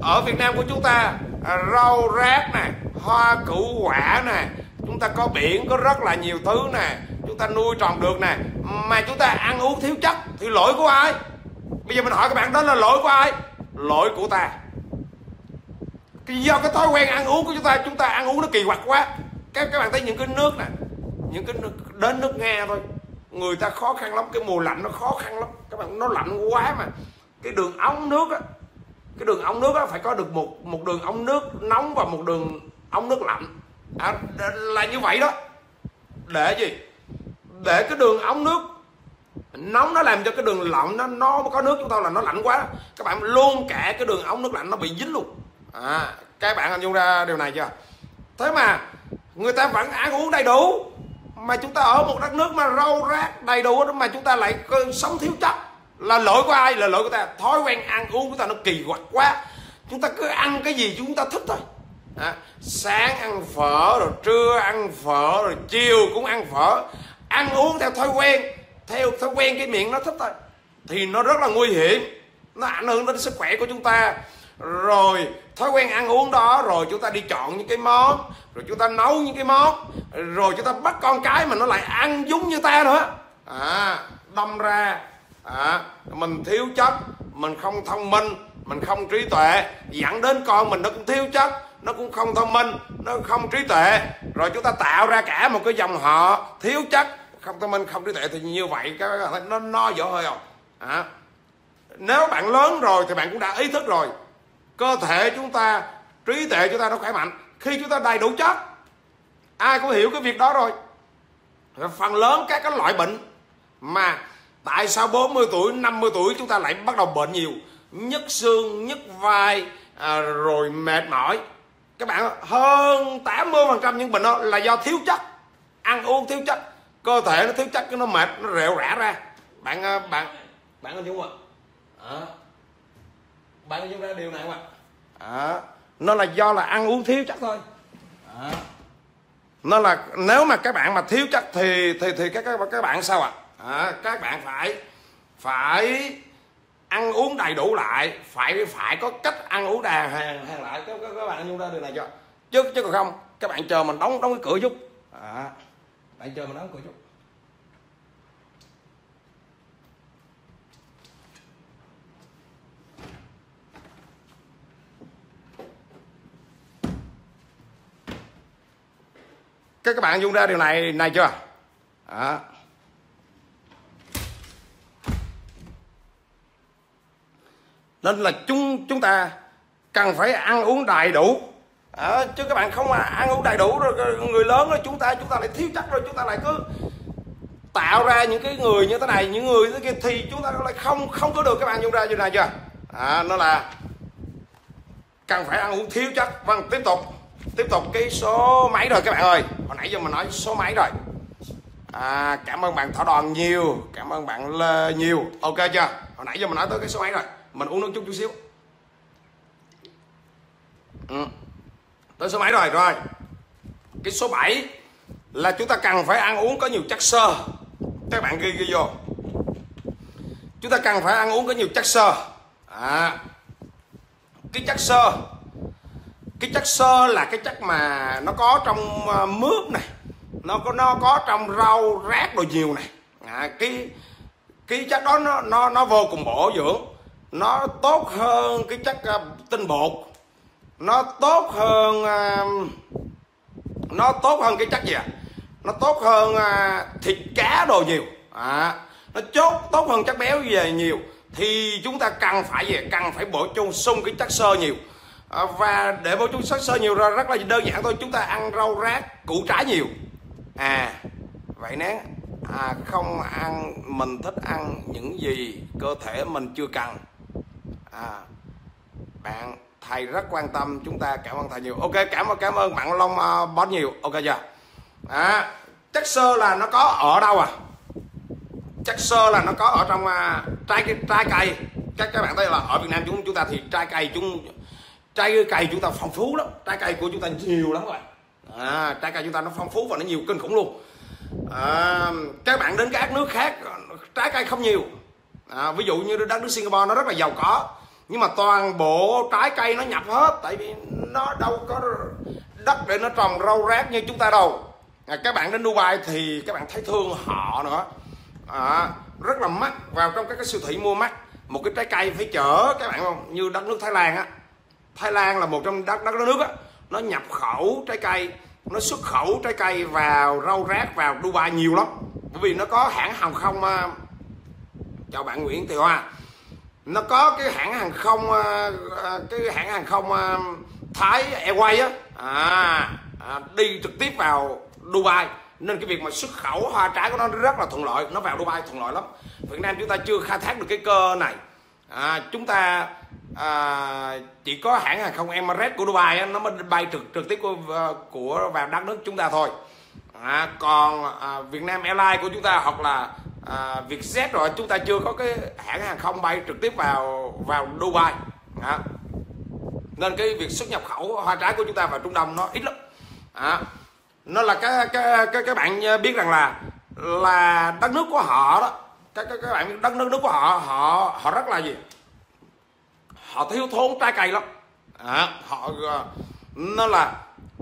ở Việt Nam của chúng ta à, rau rác nè hoa củ quả nè chúng ta có biển có rất là nhiều thứ nè chúng ta nuôi trồng được nè mà chúng ta ăn uống thiếu chất thì lỗi của ai? Bây giờ mình hỏi các bạn đó là lỗi của ai? Lỗi của ta. Do cái thói quen ăn uống của chúng ta chúng ta ăn uống nó kỳ quặc quá. Các các bạn thấy những cái nước nè những cái nước đến nước nga thôi. Người ta khó khăn lắm cái mùa lạnh nó khó khăn lắm. Các bạn nó lạnh quá mà. Cái đường ống nước á cái đường ống nước á phải có được một một đường ống nước nóng và một đường ống nước lạnh. À, là như vậy đó. Để gì? Để cái đường ống nước. Nóng nó làm cho cái đường lạnh nó nó có nước. Chúng ta là nó lạnh quá. Các bạn luôn cả cái đường ống nước lạnh nó bị dính luôn. À các bạn hình dung ra điều này chưa? Thế mà người ta vẫn ăn uống đầy đủ mà chúng ta ở một đất nước mà rau rác đầy đủ mà chúng ta lại sống thiếu chất. Là lỗi của ai? Là lỗi của ta. Thói quen ăn uống của ta nó kỳ quặc quá. Chúng ta cứ ăn cái gì chúng ta thích thôi. À, sáng ăn phở rồi trưa ăn phở rồi chiều cũng ăn phở ăn uống theo thói quen theo thói quen cái miệng nó thích thôi. Thì nó rất là nguy hiểm nó ảnh hưởng đến sức khỏe của chúng ta. Rồi thói quen ăn uống đó rồi chúng ta đi chọn những cái món rồi chúng ta nấu những cái món rồi chúng ta bắt con cái mà nó lại ăn giống như ta nữa. À đâm ra à, mình thiếu chất mình không thông minh mình không trí tuệ dẫn đến con mình nó cũng thiếu chất nó cũng không thông minh nó không trí tuệ. Rồi chúng ta tạo ra cả một cái dòng họ thiếu chất. Không thông minh không trí tuệ thì như vậy cái nó no dở hơi không? À, nếu bạn lớn rồi thì bạn cũng đã ý thức rồi. Cơ thể chúng ta trí tuệ chúng ta nó khỏe mạnh. Khi chúng ta đầy đủ chất ai cũng hiểu cái việc đó rồi. Phần lớn các cái loại bệnh mà tại sao 40 tuổi 50 tuổi chúng ta lại bắt đầu bệnh nhiều? Nhức xương nhức vai à, rồi mệt mỏi các bạn hơn 80 phần trăm những bệnh đó là do thiếu chất. Ăn uống thiếu chất cơ thể nó thiếu chất nó mệt nó rệu rã ra. Bạn à, bạn bạn có hiểu không ạ? Bạn có hiểu ra điều này không ạ? À, nó là do là ăn uống thiếu chất thôi. À. nó là nếu mà các bạn mà thiếu chất thì thì thì các các, các bạn sao ạ? À? các bạn phải phải ăn uống đầy đủ lại phải phải có cách ăn uống đàng hàng hàng lại. Các, các, các bạn chúng ra điều này cho. Chứ chứ còn không các bạn chờ mình đóng đóng cái cửa chút. À, bạn chờ mình đóng cửa chút. Các các bạn dung ra điều này này chưa? À. nên là chúng chúng ta cần phải ăn uống đầy đủ. À, chứ các bạn không ăn uống đầy đủ rồi người lớn rồi chúng ta chúng ta lại thiếu chất rồi chúng ta lại cứ tạo ra những cái người như thế này những người thế kia thì chúng ta lại không không có được. Các bạn dùng ra như này chưa? À, nó là cần phải ăn uống thiếu chất. Vâng tiếp tục tiếp tục cái số máy rồi các bạn ơi. Hồi nãy giờ mình nói số máy rồi. À, cảm ơn bạn thỏ đoàn nhiều cảm ơn bạn Lê nhiều. Ok chưa? Hồi nãy giờ mình nói tới cái số máy rồi mình uống nước chút chút xíu. Ừ. tới số 7 rồi rồi. Cái số 7 là chúng ta cần phải ăn uống có nhiều chất xơ. Các bạn ghi ghi vô. Chúng ta cần phải ăn uống có nhiều chất xơ. À, cái chất xơ cái chất xơ là cái chất mà nó có trong ờ, mướp này nó có nó có trong rau rác đồ nhiều này. À, cái cái chất đó nó nó nó vô cùng bổ dưỡng nó tốt hơn cái chất uh, tinh bột. Nó tốt hơn uh, nó tốt hơn cái chất gì à nó tốt hơn uh, thịt cá đồ nhiều. À, nó chốt tốt hơn chất béo về nhiều. Thì chúng ta cần phải gì cần phải bổ sung cái chất xơ nhiều. À, và để bổ sung chất xơ nhiều ra rất là đơn giản thôi. Chúng ta ăn rau rác củ trái nhiều. À vậy nè. À, không ăn mình thích ăn những gì cơ thể mình chưa cần à, bạn thầy rất quan tâm chúng ta cảm ơn thầy nhiều. Ok cảm ơn cảm ơn bạn long uh, boss nhiều. Ok chưa? À, chất xơ là nó có ở đâu à? Chất xơ là nó có ở trong uh, trái trái cây. Các các bạn thấy là ở Việt Nam chúng chúng ta thì trái cây chúng trái cây chúng ta phong phú lắm. Trái cây của chúng ta nhiều lắm rồi à, trái cây chúng ta nó phong phú và nó nhiều kinh khủng luôn. À, các bạn đến các nước khác trái cây không nhiều. À, ví dụ như đất nước Singapore nó rất là giàu có nhưng mà toàn bộ trái cây nó nhập hết tại vì nó đâu có đất để nó trồng rau rác như chúng ta đâu. À, các bạn đến Dubai thì các bạn thấy thương họ nữa. À, rất là mắc vào trong các cái siêu thị mua mắc. Một cái trái cây phải chở các bạn không? Như đất nước Thái Lan á. Thái Lan là một trong đất đất nước á. Nó nhập khẩu trái cây nó xuất khẩu trái cây vào rau rác vào Dubai nhiều lắm. Bởi vì nó có hãng hàng không mà chào bạn Nguyễn Thị Hoa nó có cái hãng hàng không ờ, ờ, cái hãng hàng không ờ, Thái Airways á. À, à, đi trực tiếp vào Dubai. Nên cái việc mà xuất khẩu hoa trái của nó rất là thuận lợi. Nó vào Dubai thuận lợi lắm. Việt Nam chúng ta chưa khai thác được cái cơ này. À, chúng ta à, chỉ có hãng hàng không Emirates của Dubai á, nó mới bay trực trực tiếp của, của vào đất nước chúng ta thôi. À, còn à, Việt Nam Airlines của chúng ta hoặc là à, Vietjet rồi chúng ta chưa có cái hãng hàng không bay trực tiếp vào vào Dubai. À, nên cái việc xuất nhập khẩu hoa trái của chúng ta vào Trung Đông nó ít lắm. À, nó là cái cái cái các bạn biết rằng là là đất nước của họ đó. Các các, các bạn đất nước nước của họ họ họ rất là gì? Họ thiếu thốn trái cây lắm. À, họ ờ, nó là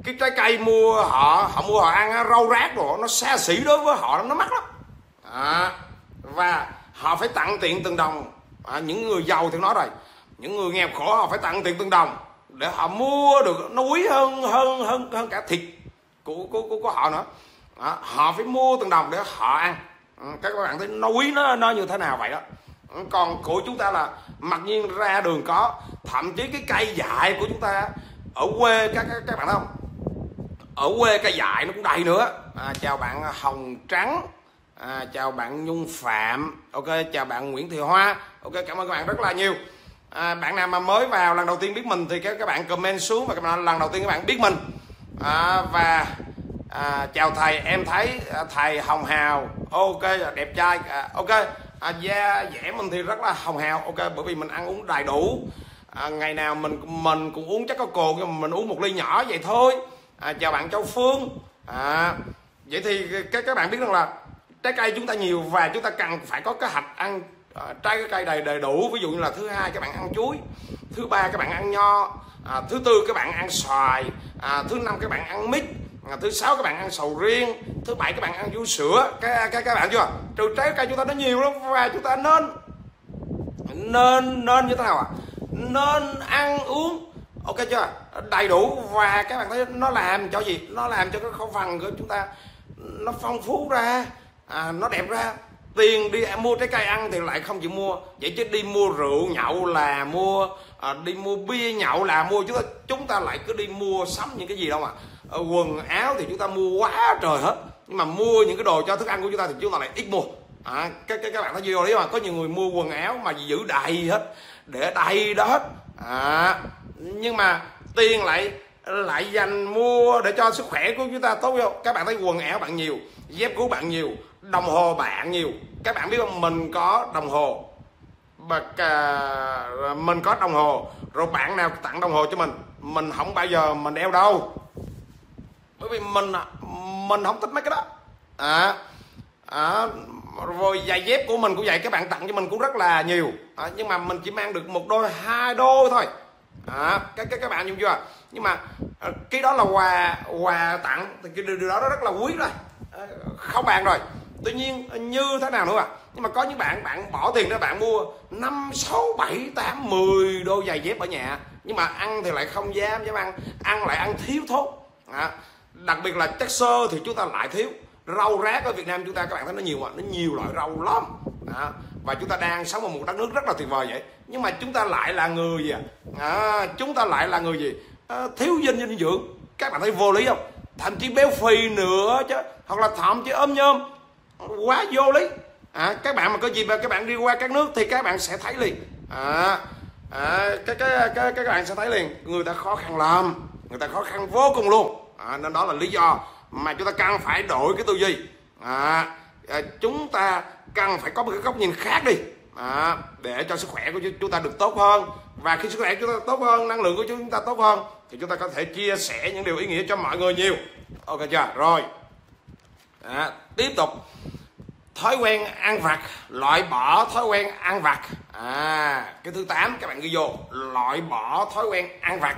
cái trái cây mua họ họ mua họ ăn rau rác rồi nó xa xỉ đối với họ nó mắc lắm à, và họ phải tặng tiền từng đồng. À, những người giàu thì nói rồi. Những người nghèo khổ họ phải tặng tiền từng đồng để họ mua được nó quý hơn hơn hơn hơn cả thịt của của của, của họ nữa. À, họ phải mua từng đồng để họ ăn. Ừ, các bạn thấy nó quý nó nó như thế nào vậy đó? Ừ, còn của chúng ta là mặc nhiên ra đường có. Thậm chí cái cây dại của chúng ta ở quê các các, các bạn thấy không? Ở quê cây dại nó cũng đầy nữa. À, chào bạn hồng trắng à, chào bạn nhung phạm. Ok chào bạn nguyễn thị hoa. Ok cảm ơn các bạn rất là nhiều. À, bạn nào mà mới vào lần đầu tiên biết mình thì các các bạn comment xuống và các bạn lần đầu tiên các bạn biết mình. À, và à, chào thầy em thấy à, thầy hồng hào. Ok đẹp trai. À, ok. À, da dẻ mình thì rất là hồng hào. Ok bởi vì mình ăn uống đầy đủ. À, ngày nào mình mình cũng uống chắc có cồn nhưng mà mình uống một ly nhỏ vậy thôi. À, chào bạn châu phương. À, vậy thì các các bạn biết rằng là trái cây chúng ta nhiều và chúng ta cần phải có cái hạch ăn à, trái cây đầy đầy đủ. Ví dụ như là thứ hai các bạn ăn chuối thứ ba các bạn ăn nho à, thứ tư các bạn ăn xoài à, thứ năm các bạn ăn mít à, thứ sáu các bạn ăn sầu riêng thứ bảy các bạn ăn vú sữa. Các, các các bạn chưa? Trừ trái cây chúng ta nó nhiều lắm và chúng ta nên nên nên như thế nào à nên ăn uống ok chưa? Đầy đủ và các bạn thấy nó làm cho gì? Nó làm cho cái khẩu phần của chúng ta nó phong phú ra à, nó đẹp ra. Tiền đi mua trái cây ăn thì lại không chịu mua. Vậy chứ đi mua rượu nhậu là mua à, đi mua bia nhậu là mua. Chúng ta chúng ta lại cứ đi mua sắm những cái gì đâu mà. À, quần áo thì chúng ta mua quá trời hết. Nhưng mà mua những cái đồ cho thức ăn của chúng ta thì chúng ta lại ít mua. À, các, các các bạn thấy video đấy mà có nhiều người mua quần áo mà giữ đầy hết để đầy đó hết. À, nhưng mà tiền lại lại dành mua để cho sức khỏe của chúng ta tốt không các bạn thấy quần áo bạn nhiều dép của bạn nhiều đồng hồ bạn nhiều. Các bạn biết không? Mình có đồng hồ. Mà cả, mình có đồng hồ. Rồi bạn nào tặng đồng hồ cho mình? Mình không bao giờ mình đeo đâu. Bởi vì mình mình không thích mấy cái đó. À, à rồi giày dép của mình cũng vậy. Các bạn tặng cho mình cũng rất là nhiều. À, nhưng mà mình chỉ mang được một đôi hai đôi thôi. À, các các các bạn hiểu chưa? Nhưng mà à, cái đó là quà quà tặng. Thì cái điều đó rất là quý rồi. À, không bàn rồi tuy nhiên như thế nào nữa à nhưng mà có những bạn bạn bỏ tiền ra bạn mua năm sáu bảy tám mười đôi giày dép ở nhà. Nhưng mà ăn thì lại không dám dám ăn. Ăn lại ăn thiếu thốn. À, đặc biệt là chất xơ thì chúng ta lại thiếu. Rau rác ở Việt Nam chúng ta các bạn thấy nó nhiều mà nó nhiều loại rau lắm. À, và chúng ta đang sống ở một đất nước rất là tuyệt vời vậy. Nhưng mà chúng ta lại là người gì à, à chúng ta lại là người gì? À, thiếu dinh dinh dưỡng. Các bạn thấy vô lý không? Thậm chí béo phì nữa chứ. Hoặc là thậm chí ôm nhôm quá vô lý. À, các bạn mà có gì mà các bạn đi qua các nước thì các bạn sẽ thấy liền. À, à, cái, cái, cái, các bạn sẽ thấy liền. Người ta khó khăn lắm. Người ta khó khăn vô cùng luôn. À, nên đó là lý do mà chúng ta cần phải đổi cái tư duy. À, à, chúng ta cần phải có một cái góc nhìn khác đi. À, để cho sức khỏe của chúng ta được tốt hơn. Và khi sức khỏe của chúng ta tốt hơn năng lượng của chúng ta tốt hơn thì chúng ta có thể chia sẻ những điều ý nghĩa cho mọi người nhiều. Ok chưa? Rồi à, tiếp tục. Thói quen ăn vặt loại bỏ thói quen ăn vặt. À cái thứ 8 các bạn ghi vô. Loại bỏ thói quen ăn vặt.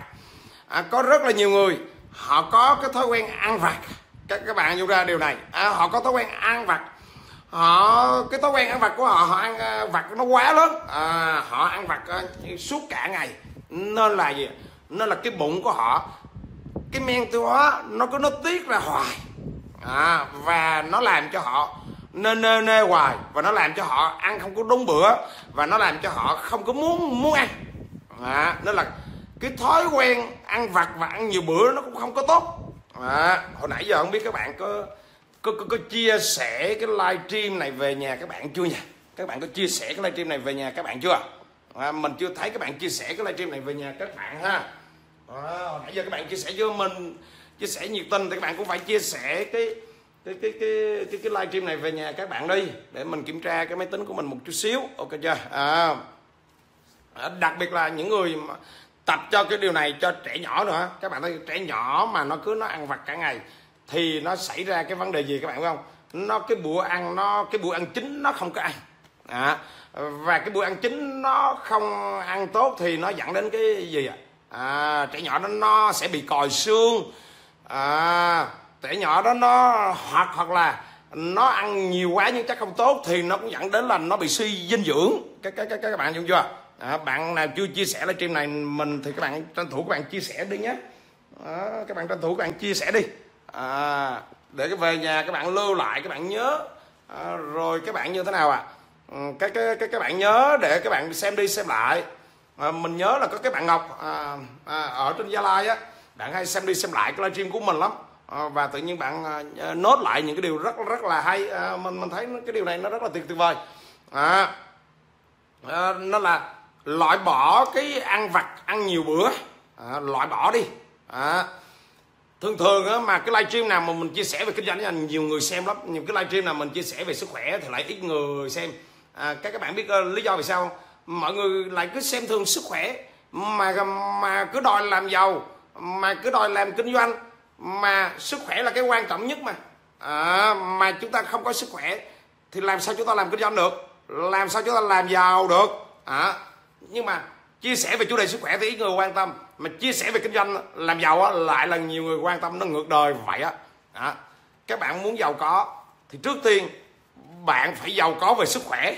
À, có rất là nhiều người họ có cái thói quen ăn vặt. Các các bạn vô ra điều này. À, họ có thói quen ăn vặt. Họ cái thói quen ăn vặt của họ họ ăn à, vặt nó quá lớn. À, họ ăn vặt à, suốt cả ngày. Nên là gì nên là cái bụng của họ cái men tiêu hóa nó cứ nó tiết ra hoài à, và nó làm cho họ nê nê nê hoài và nó làm cho họ ăn không có đúng bữa và nó làm cho họ không có muốn muốn ăn. À, nên là cái thói quen ăn vặt và ăn nhiều bữa nó cũng không có tốt. À, hồi nãy giờ không biết các bạn có có, có, có chia sẻ cái livestream này về nhà các bạn chưa nhỉ? Các bạn có chia sẻ cái livestream này về nhà các bạn chưa? À, mình chưa thấy các bạn chia sẻ cái livestream này về nhà các bạn ha. À, hồi nãy giờ các bạn chia sẻ chưa mình chia sẻ nhiệt tình thì các bạn cũng phải chia sẻ cái cái cái cái cái, cái livestream này về nhà các bạn đi để mình kiểm tra cái máy tính của mình một chút xíu. Ok chưa? À, à, đặc biệt là những người mà tập cho cái điều này cho trẻ nhỏ nữa. Các bạn thấy trẻ nhỏ mà nó cứ nó ăn vặt cả ngày thì nó xảy ra cái vấn đề gì các bạn biết không? Nó cái bữa ăn nó cái bữa ăn chính nó không có ăn. À, và cái bữa ăn chính nó không ăn tốt thì nó dẫn đến cái gì ạ? À, trẻ nhỏ nó nó sẽ bị còi xương à, trẻ nhỏ đó nó hoặc hoặc là nó ăn nhiều quá nhưng chắc không tốt thì nó cũng dẫn đến là nó bị suy dinh dưỡng các các các các bạn hiểu chưa à, bạn nào chưa chia sẻ livestream này mình thì các bạn tranh thủ các bạn chia sẻ đi nhé à, các bạn tranh thủ các bạn chia sẻ đi à, để cái về nhà các bạn lưu lại các bạn nhớ à, rồi các bạn như thế nào ạ à? các, cái các các bạn nhớ để các bạn xem đi xem lại à, mình nhớ là có cái bạn ngọc à, à, ở trên gia lai á bạn hay xem đi xem lại cái livestream của mình lắm. À, và tự nhiên bạn ờ, à, nốt lại những cái điều rất rất là hay. À, mình mình thấy cái điều này nó rất là tuyệt tuyệt vời. À, à, nó là loại bỏ cái ăn vặt ăn nhiều bữa. À, loại bỏ đi. À, thường thường á, mà cái livestream nào mà mình chia sẻ về kinh doanh là nhiều người xem lắm. Nhiều cái livestream nào mình chia sẻ về sức khỏe thì lại ít người xem. À, các các bạn biết uh, lý do vì sao không? mọi người lại cứ xem thường sức khỏe mà mà cứ đòi làm giàu mà cứ đòi làm kinh doanh mà sức khỏe là cái quan trọng nhất mà. À, mà chúng ta không có sức khỏe thì làm sao chúng ta làm kinh doanh được? Làm sao chúng ta làm giàu được? À, nhưng mà chia sẻ về chủ đề sức khỏe thì ít người quan tâm. Mà chia sẻ về kinh doanh làm giàu á, lại là nhiều người quan tâm nó ngược đời vậy á. À, các bạn muốn giàu có thì trước tiên bạn phải giàu có về sức khỏe.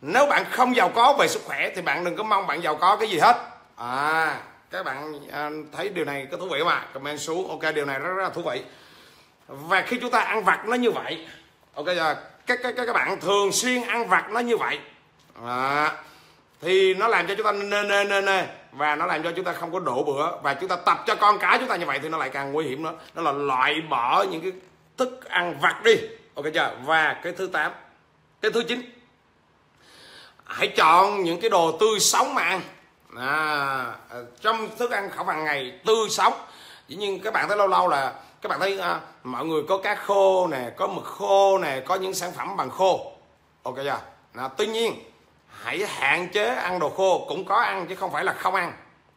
Nếu bạn không giàu có về sức khỏe thì bạn đừng có mong bạn giàu có cái gì hết. À các bạn à, thấy điều này có thú vị không ạ? Comment xuống. Ok điều này rất, rất là thú vị. Và khi chúng ta ăn vặt nó như vậy ok giờ các các các bạn thường xuyên ăn vặt nó như vậy. À, thì nó làm cho chúng ta nê nê nê nê và nó làm cho chúng ta không có đổ bữa và chúng ta tập cho con cái chúng ta như vậy thì nó lại càng nguy hiểm nữa. Đó là loại bỏ những cái thức ăn vặt đi ok chưa? Và cái thứ tám cái thứ chín. Hãy chọn những cái đồ tươi sống mà ăn. À, à, trong thức ăn khẩu phần ngày tươi sống. Dĩ nhiên các bạn thấy lâu lâu là các bạn thấy à, mọi người có cá khô nè có mực khô nè có những sản phẩm bằng khô. Ok chưa? À, tuy nhiên hãy hạn chế ăn đồ khô cũng có ăn chứ không phải là không ăn.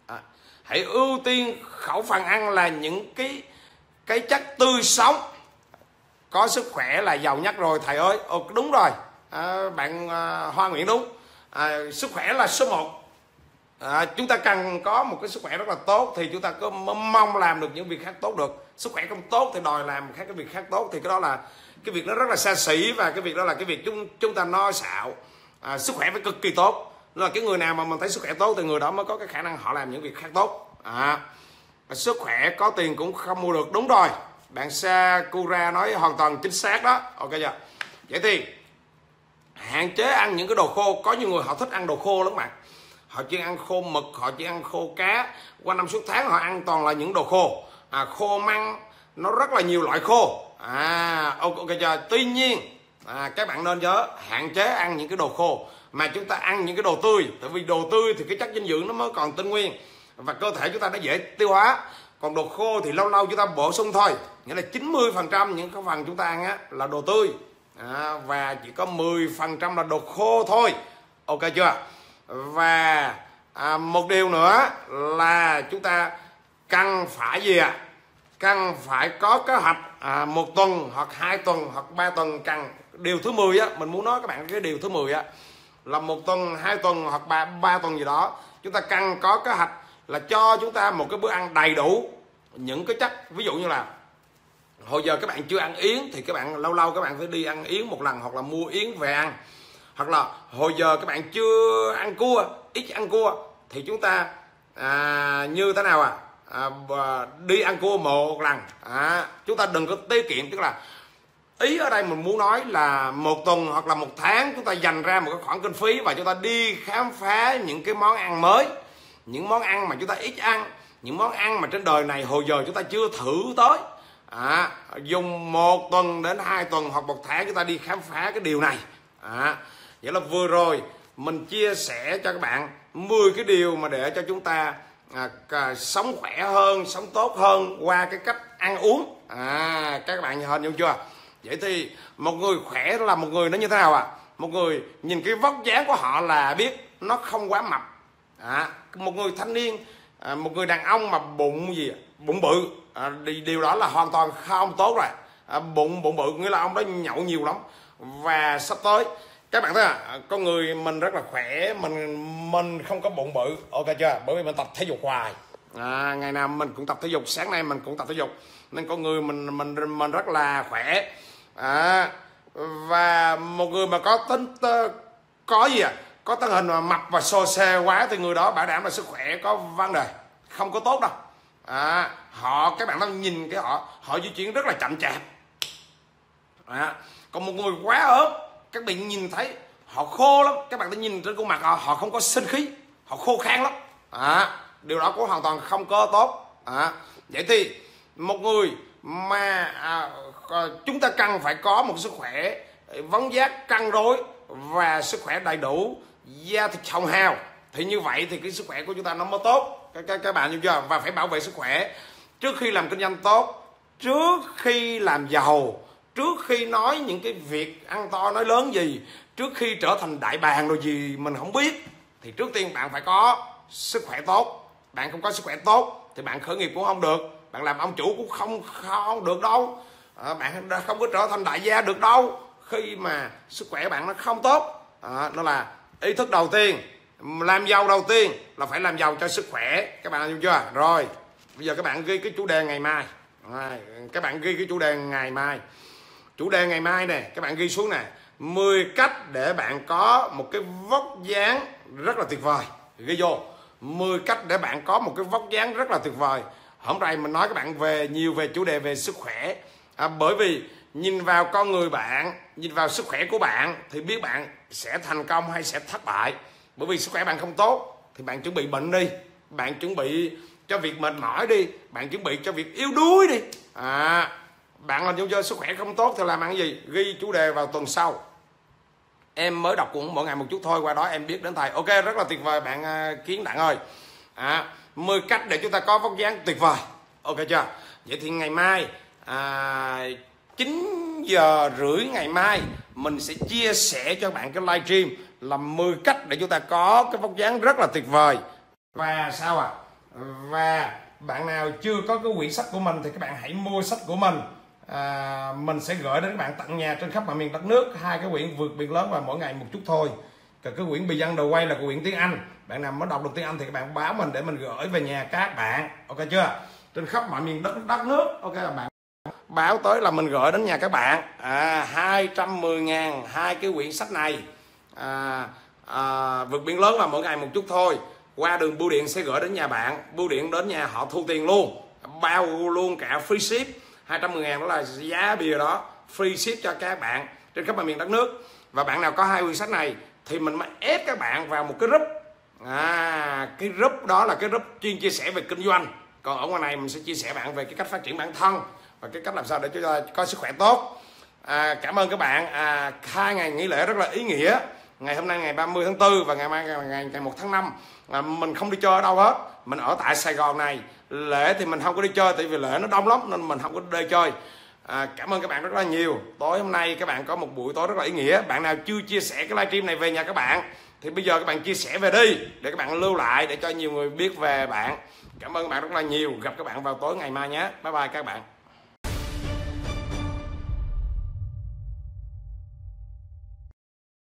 À, hãy ưu tiên khẩu phần ăn là những cái cái chất tươi sống. Có sức khỏe là giàu nhất rồi thầy ơi. Ồ, đúng rồi. À, bạn à, hoa nguyễn đúng. À, sức khỏe là số 1 à, chúng ta cần có một cái sức khỏe rất là tốt thì chúng ta có mong làm được những việc khác tốt được. Sức khỏe không tốt thì đòi làm khác cái việc khác tốt thì cái đó là cái việc nó rất là xa xỉ và cái việc đó là cái việc chúng chúng ta no xạo. À, sức khỏe phải cực kỳ tốt. Là cái người nào mà mình thấy sức khỏe tốt thì người đó mới có cái khả năng họ làm những việc khác tốt. À, sức khỏe có tiền cũng không mua được. Đúng rồi. Bạn Sakura nói hoàn toàn chính xác đó. Ok chưa? Vậy thì hạn chế ăn những cái đồ khô. Có nhiều người họ thích ăn đồ khô lắm bạn họ chỉ ăn khô mực họ chỉ ăn khô cá. Qua năm suốt tháng họ ăn toàn là những đồ khô. À, khô măng nó rất là nhiều loại khô. À ok, okay chưa tuy nhiên à, các bạn nên nhớ hạn chế ăn những cái đồ khô. Mà chúng ta ăn những cái đồ tươi. Tại vì đồ tươi thì cái chất dinh dưỡng nó mới còn tinh nguyên. Và cơ thể chúng ta nó dễ tiêu hóa. Còn đồ khô thì lâu lâu chúng ta bổ sung thôi. Nghĩa là 90 phần trăm những cái phần chúng ta ăn á, là đồ tươi. À, và chỉ có 10 phần trăm là đồ khô thôi. Ok chưa? Và à, một điều nữa là chúng ta cần phải gì ạ? À? cần phải có kế hoạch à, một tuần hoặc hai tuần hoặc ba tuần cần. Điều thứ 10 á mình muốn nói các bạn cái điều thứ 10 á là một tuần hai tuần hoặc ba ba tuần gì đó chúng ta cần có kế hoạch là cho chúng ta một cái bữa ăn đầy đủ. Những cái chất ví dụ như là hồi giờ các bạn chưa ăn yến thì các bạn lâu lâu các bạn phải đi ăn yến một lần hoặc là mua yến về ăn hoặc là hồi giờ các bạn chưa ăn cua ít ăn cua thì chúng ta à, như thế nào à, à đi ăn cua một lần. À, chúng ta đừng có tiết kiệm tức là ý ở đây mình muốn nói là một tuần hoặc là một tháng chúng ta dành ra một cái khoản kinh phí và chúng ta đi khám phá những cái món ăn mới những món ăn mà chúng ta ít ăn những món ăn mà trên đời này hồi giờ chúng ta chưa thử tới. À, dùng một tuần đến hai tuần hoặc một tháng chúng ta đi khám phá cái điều này. À, vậy là vừa rồi mình chia sẻ cho các bạn 10 cái điều mà để cho chúng ta à, à, sống khỏe hơn sống tốt hơn qua cái cách ăn uống. À các bạn hình dung chưa? Vậy thì một người khỏe là một người nó như thế nào à một người nhìn cái vóc dáng của họ là biết nó không quá mập. À, một người thanh niên à, một người đàn ông mà bụng gì bụng bự. À, điều đó là hoàn toàn không tốt rồi. À, bụng bụng bự nghĩa là ông đó nhậu nhiều lắm. Và sắp tới các bạn thấy à con người mình rất là khỏe mình mình không có bụng bự. Ok chưa? Bởi vì mình tập thể dục hoài. À, ngày nào mình cũng tập thể dục sáng nay mình cũng tập thể dục. Nên con người mình mình mình rất là khỏe. À, và một người mà có tính có gì à? Có thân hình mà mập và xô xe quá thì người đó bảo đảm là sức khỏe có vấn đề. Không có tốt đâu. À, họ các bạn đang nhìn cái họ họ di chuyển rất là chậm chạp. À, còn một người quá ốm các bạn nhìn thấy họ khô lắm. Các bạn đã nhìn trên khuôn mặt họ họ không có sinh khí họ khô khan lắm. À, điều đó cũng hoàn toàn không có tốt. À, vậy thì một người mà à, chúng ta cần phải có một sức khỏe ờ, vấn giác cân đối và sức khỏe đầy đủ da thịt hồng hào. Thì như vậy thì cái sức khỏe của chúng ta nó mới tốt. Các, các, các bạn hiểu chưa? Và phải bảo vệ sức khỏe. Trước khi làm kinh doanh tốt trước khi làm giàu trước khi nói những cái việc ăn to nói lớn gì trước khi trở thành đại bàng rồi gì mình không biết thì trước tiên bạn phải có sức khỏe tốt. Bạn không có sức khỏe tốt thì bạn khởi nghiệp cũng không được bạn làm ông chủ cũng không không được đâu. À, bạn không có trở thành đại gia được đâu. Khi mà sức khỏe bạn nó không tốt à, nó là ý thức đầu tiên làm giàu đầu tiên là phải làm giàu cho sức khỏe. Các bạn hiểu chưa? Rồi bây giờ các bạn ghi cái chủ đề ngày mai. À, các bạn ghi cái chủ đề ngày mai chủ đề ngày mai nè các bạn ghi xuống nè. 10 cách để bạn có một cái vóc dáng rất là tuyệt vời. Ghi vô. 10 cách để bạn có một cái vóc dáng rất là tuyệt vời. Hôm nay mình nói các bạn về nhiều về chủ đề về sức khỏe. À, bởi vì nhìn vào con người bạn nhìn vào sức khỏe của bạn thì biết bạn sẽ thành công hay sẽ thất bại. Bởi vì sức khỏe bạn không tốt thì bạn chuẩn bị bệnh đi. Bạn chuẩn bị cho việc mệt mỏi đi. Bạn chuẩn bị cho việc yếu đuối đi. À bạn làm trong chơi sức khỏe không tốt thì làm ăn gì? Ghi chủ đề vào tuần sau. Em mới đọc cũng mỗi ngày một chút thôi qua đó em biết đến thầy. Ok rất là tuyệt vời bạn à, kiến đặng ơi. À, 10 cách để chúng ta có vóc dáng tuyệt vời. Ok chưa? Vậy thì ngày mai à, 9 giờ rưỡi ngày mai mình sẽ chia sẻ cho bạn cái live stream là 10 cách để chúng ta có cái vóc dáng rất là tuyệt vời. Và sao à và bạn nào chưa có cái quyển sách của mình thì các bạn hãy mua sách của mình à, mình sẽ gửi đến các bạn tặng nhà trên khắp mọi miền đất nước hai cái quyển vượt biển lớn và mỗi ngày một chút thôi. Còn cái quyển bị dân đầu quay là cái quyển tiếng Anh. Bạn nào mới đọc được tiếng Anh thì các bạn báo mình để mình gửi về nhà các bạn. Ok chưa? Trên khắp mọi miền đất đất nước. Ok các bạn báo tới là mình gửi đến nhà các bạn. À, 210 ngàn hai cái quyển sách này. À, à, vượt biển lớn là mỗi ngày một chút thôi. Qua đường bưu điện sẽ gửi đến nhà bạn. Bưu điện đến nhà họ thu tiền luôn. Bao luôn cả free ship. 210 ngàn đó là giá bìa đó free ship cho các bạn trên khắp mọi miền đất nước. Và bạn nào có hai quyển sách này thì mình mới ép các bạn vào một cái group. À cái group đó là cái group chuyên chia sẻ về kinh doanh. Còn ở ngoài này mình sẽ chia sẻ bạn về cái cách phát triển bản thân và cái cách làm sao để chúng ta có sức khỏe tốt. À, cảm ơn các bạn. À, hai ngày nghỉ lễ rất là ý nghĩa. Ngày hôm nay ngày 30 tháng 4 và ngày mai ngày, ngày 1 tháng 5 à, mình không đi chơi ở đâu hết. Mình ở tại Sài Gòn này lễ thì mình không có đi chơi tại vì lễ nó đông lắm nên mình không có đi chơi. À, cảm ơn các bạn rất là nhiều. Tối hôm nay các bạn có một buổi tối rất là ý nghĩa. Bạn nào chưa chia sẻ cái livestream này về nhà các bạn thì bây giờ các bạn chia sẻ về đi để các bạn lưu lại để cho nhiều người biết về bạn. Cảm ơn các bạn rất là nhiều. Gặp các bạn vào tối ngày mai nhé. Bye bye các bạn.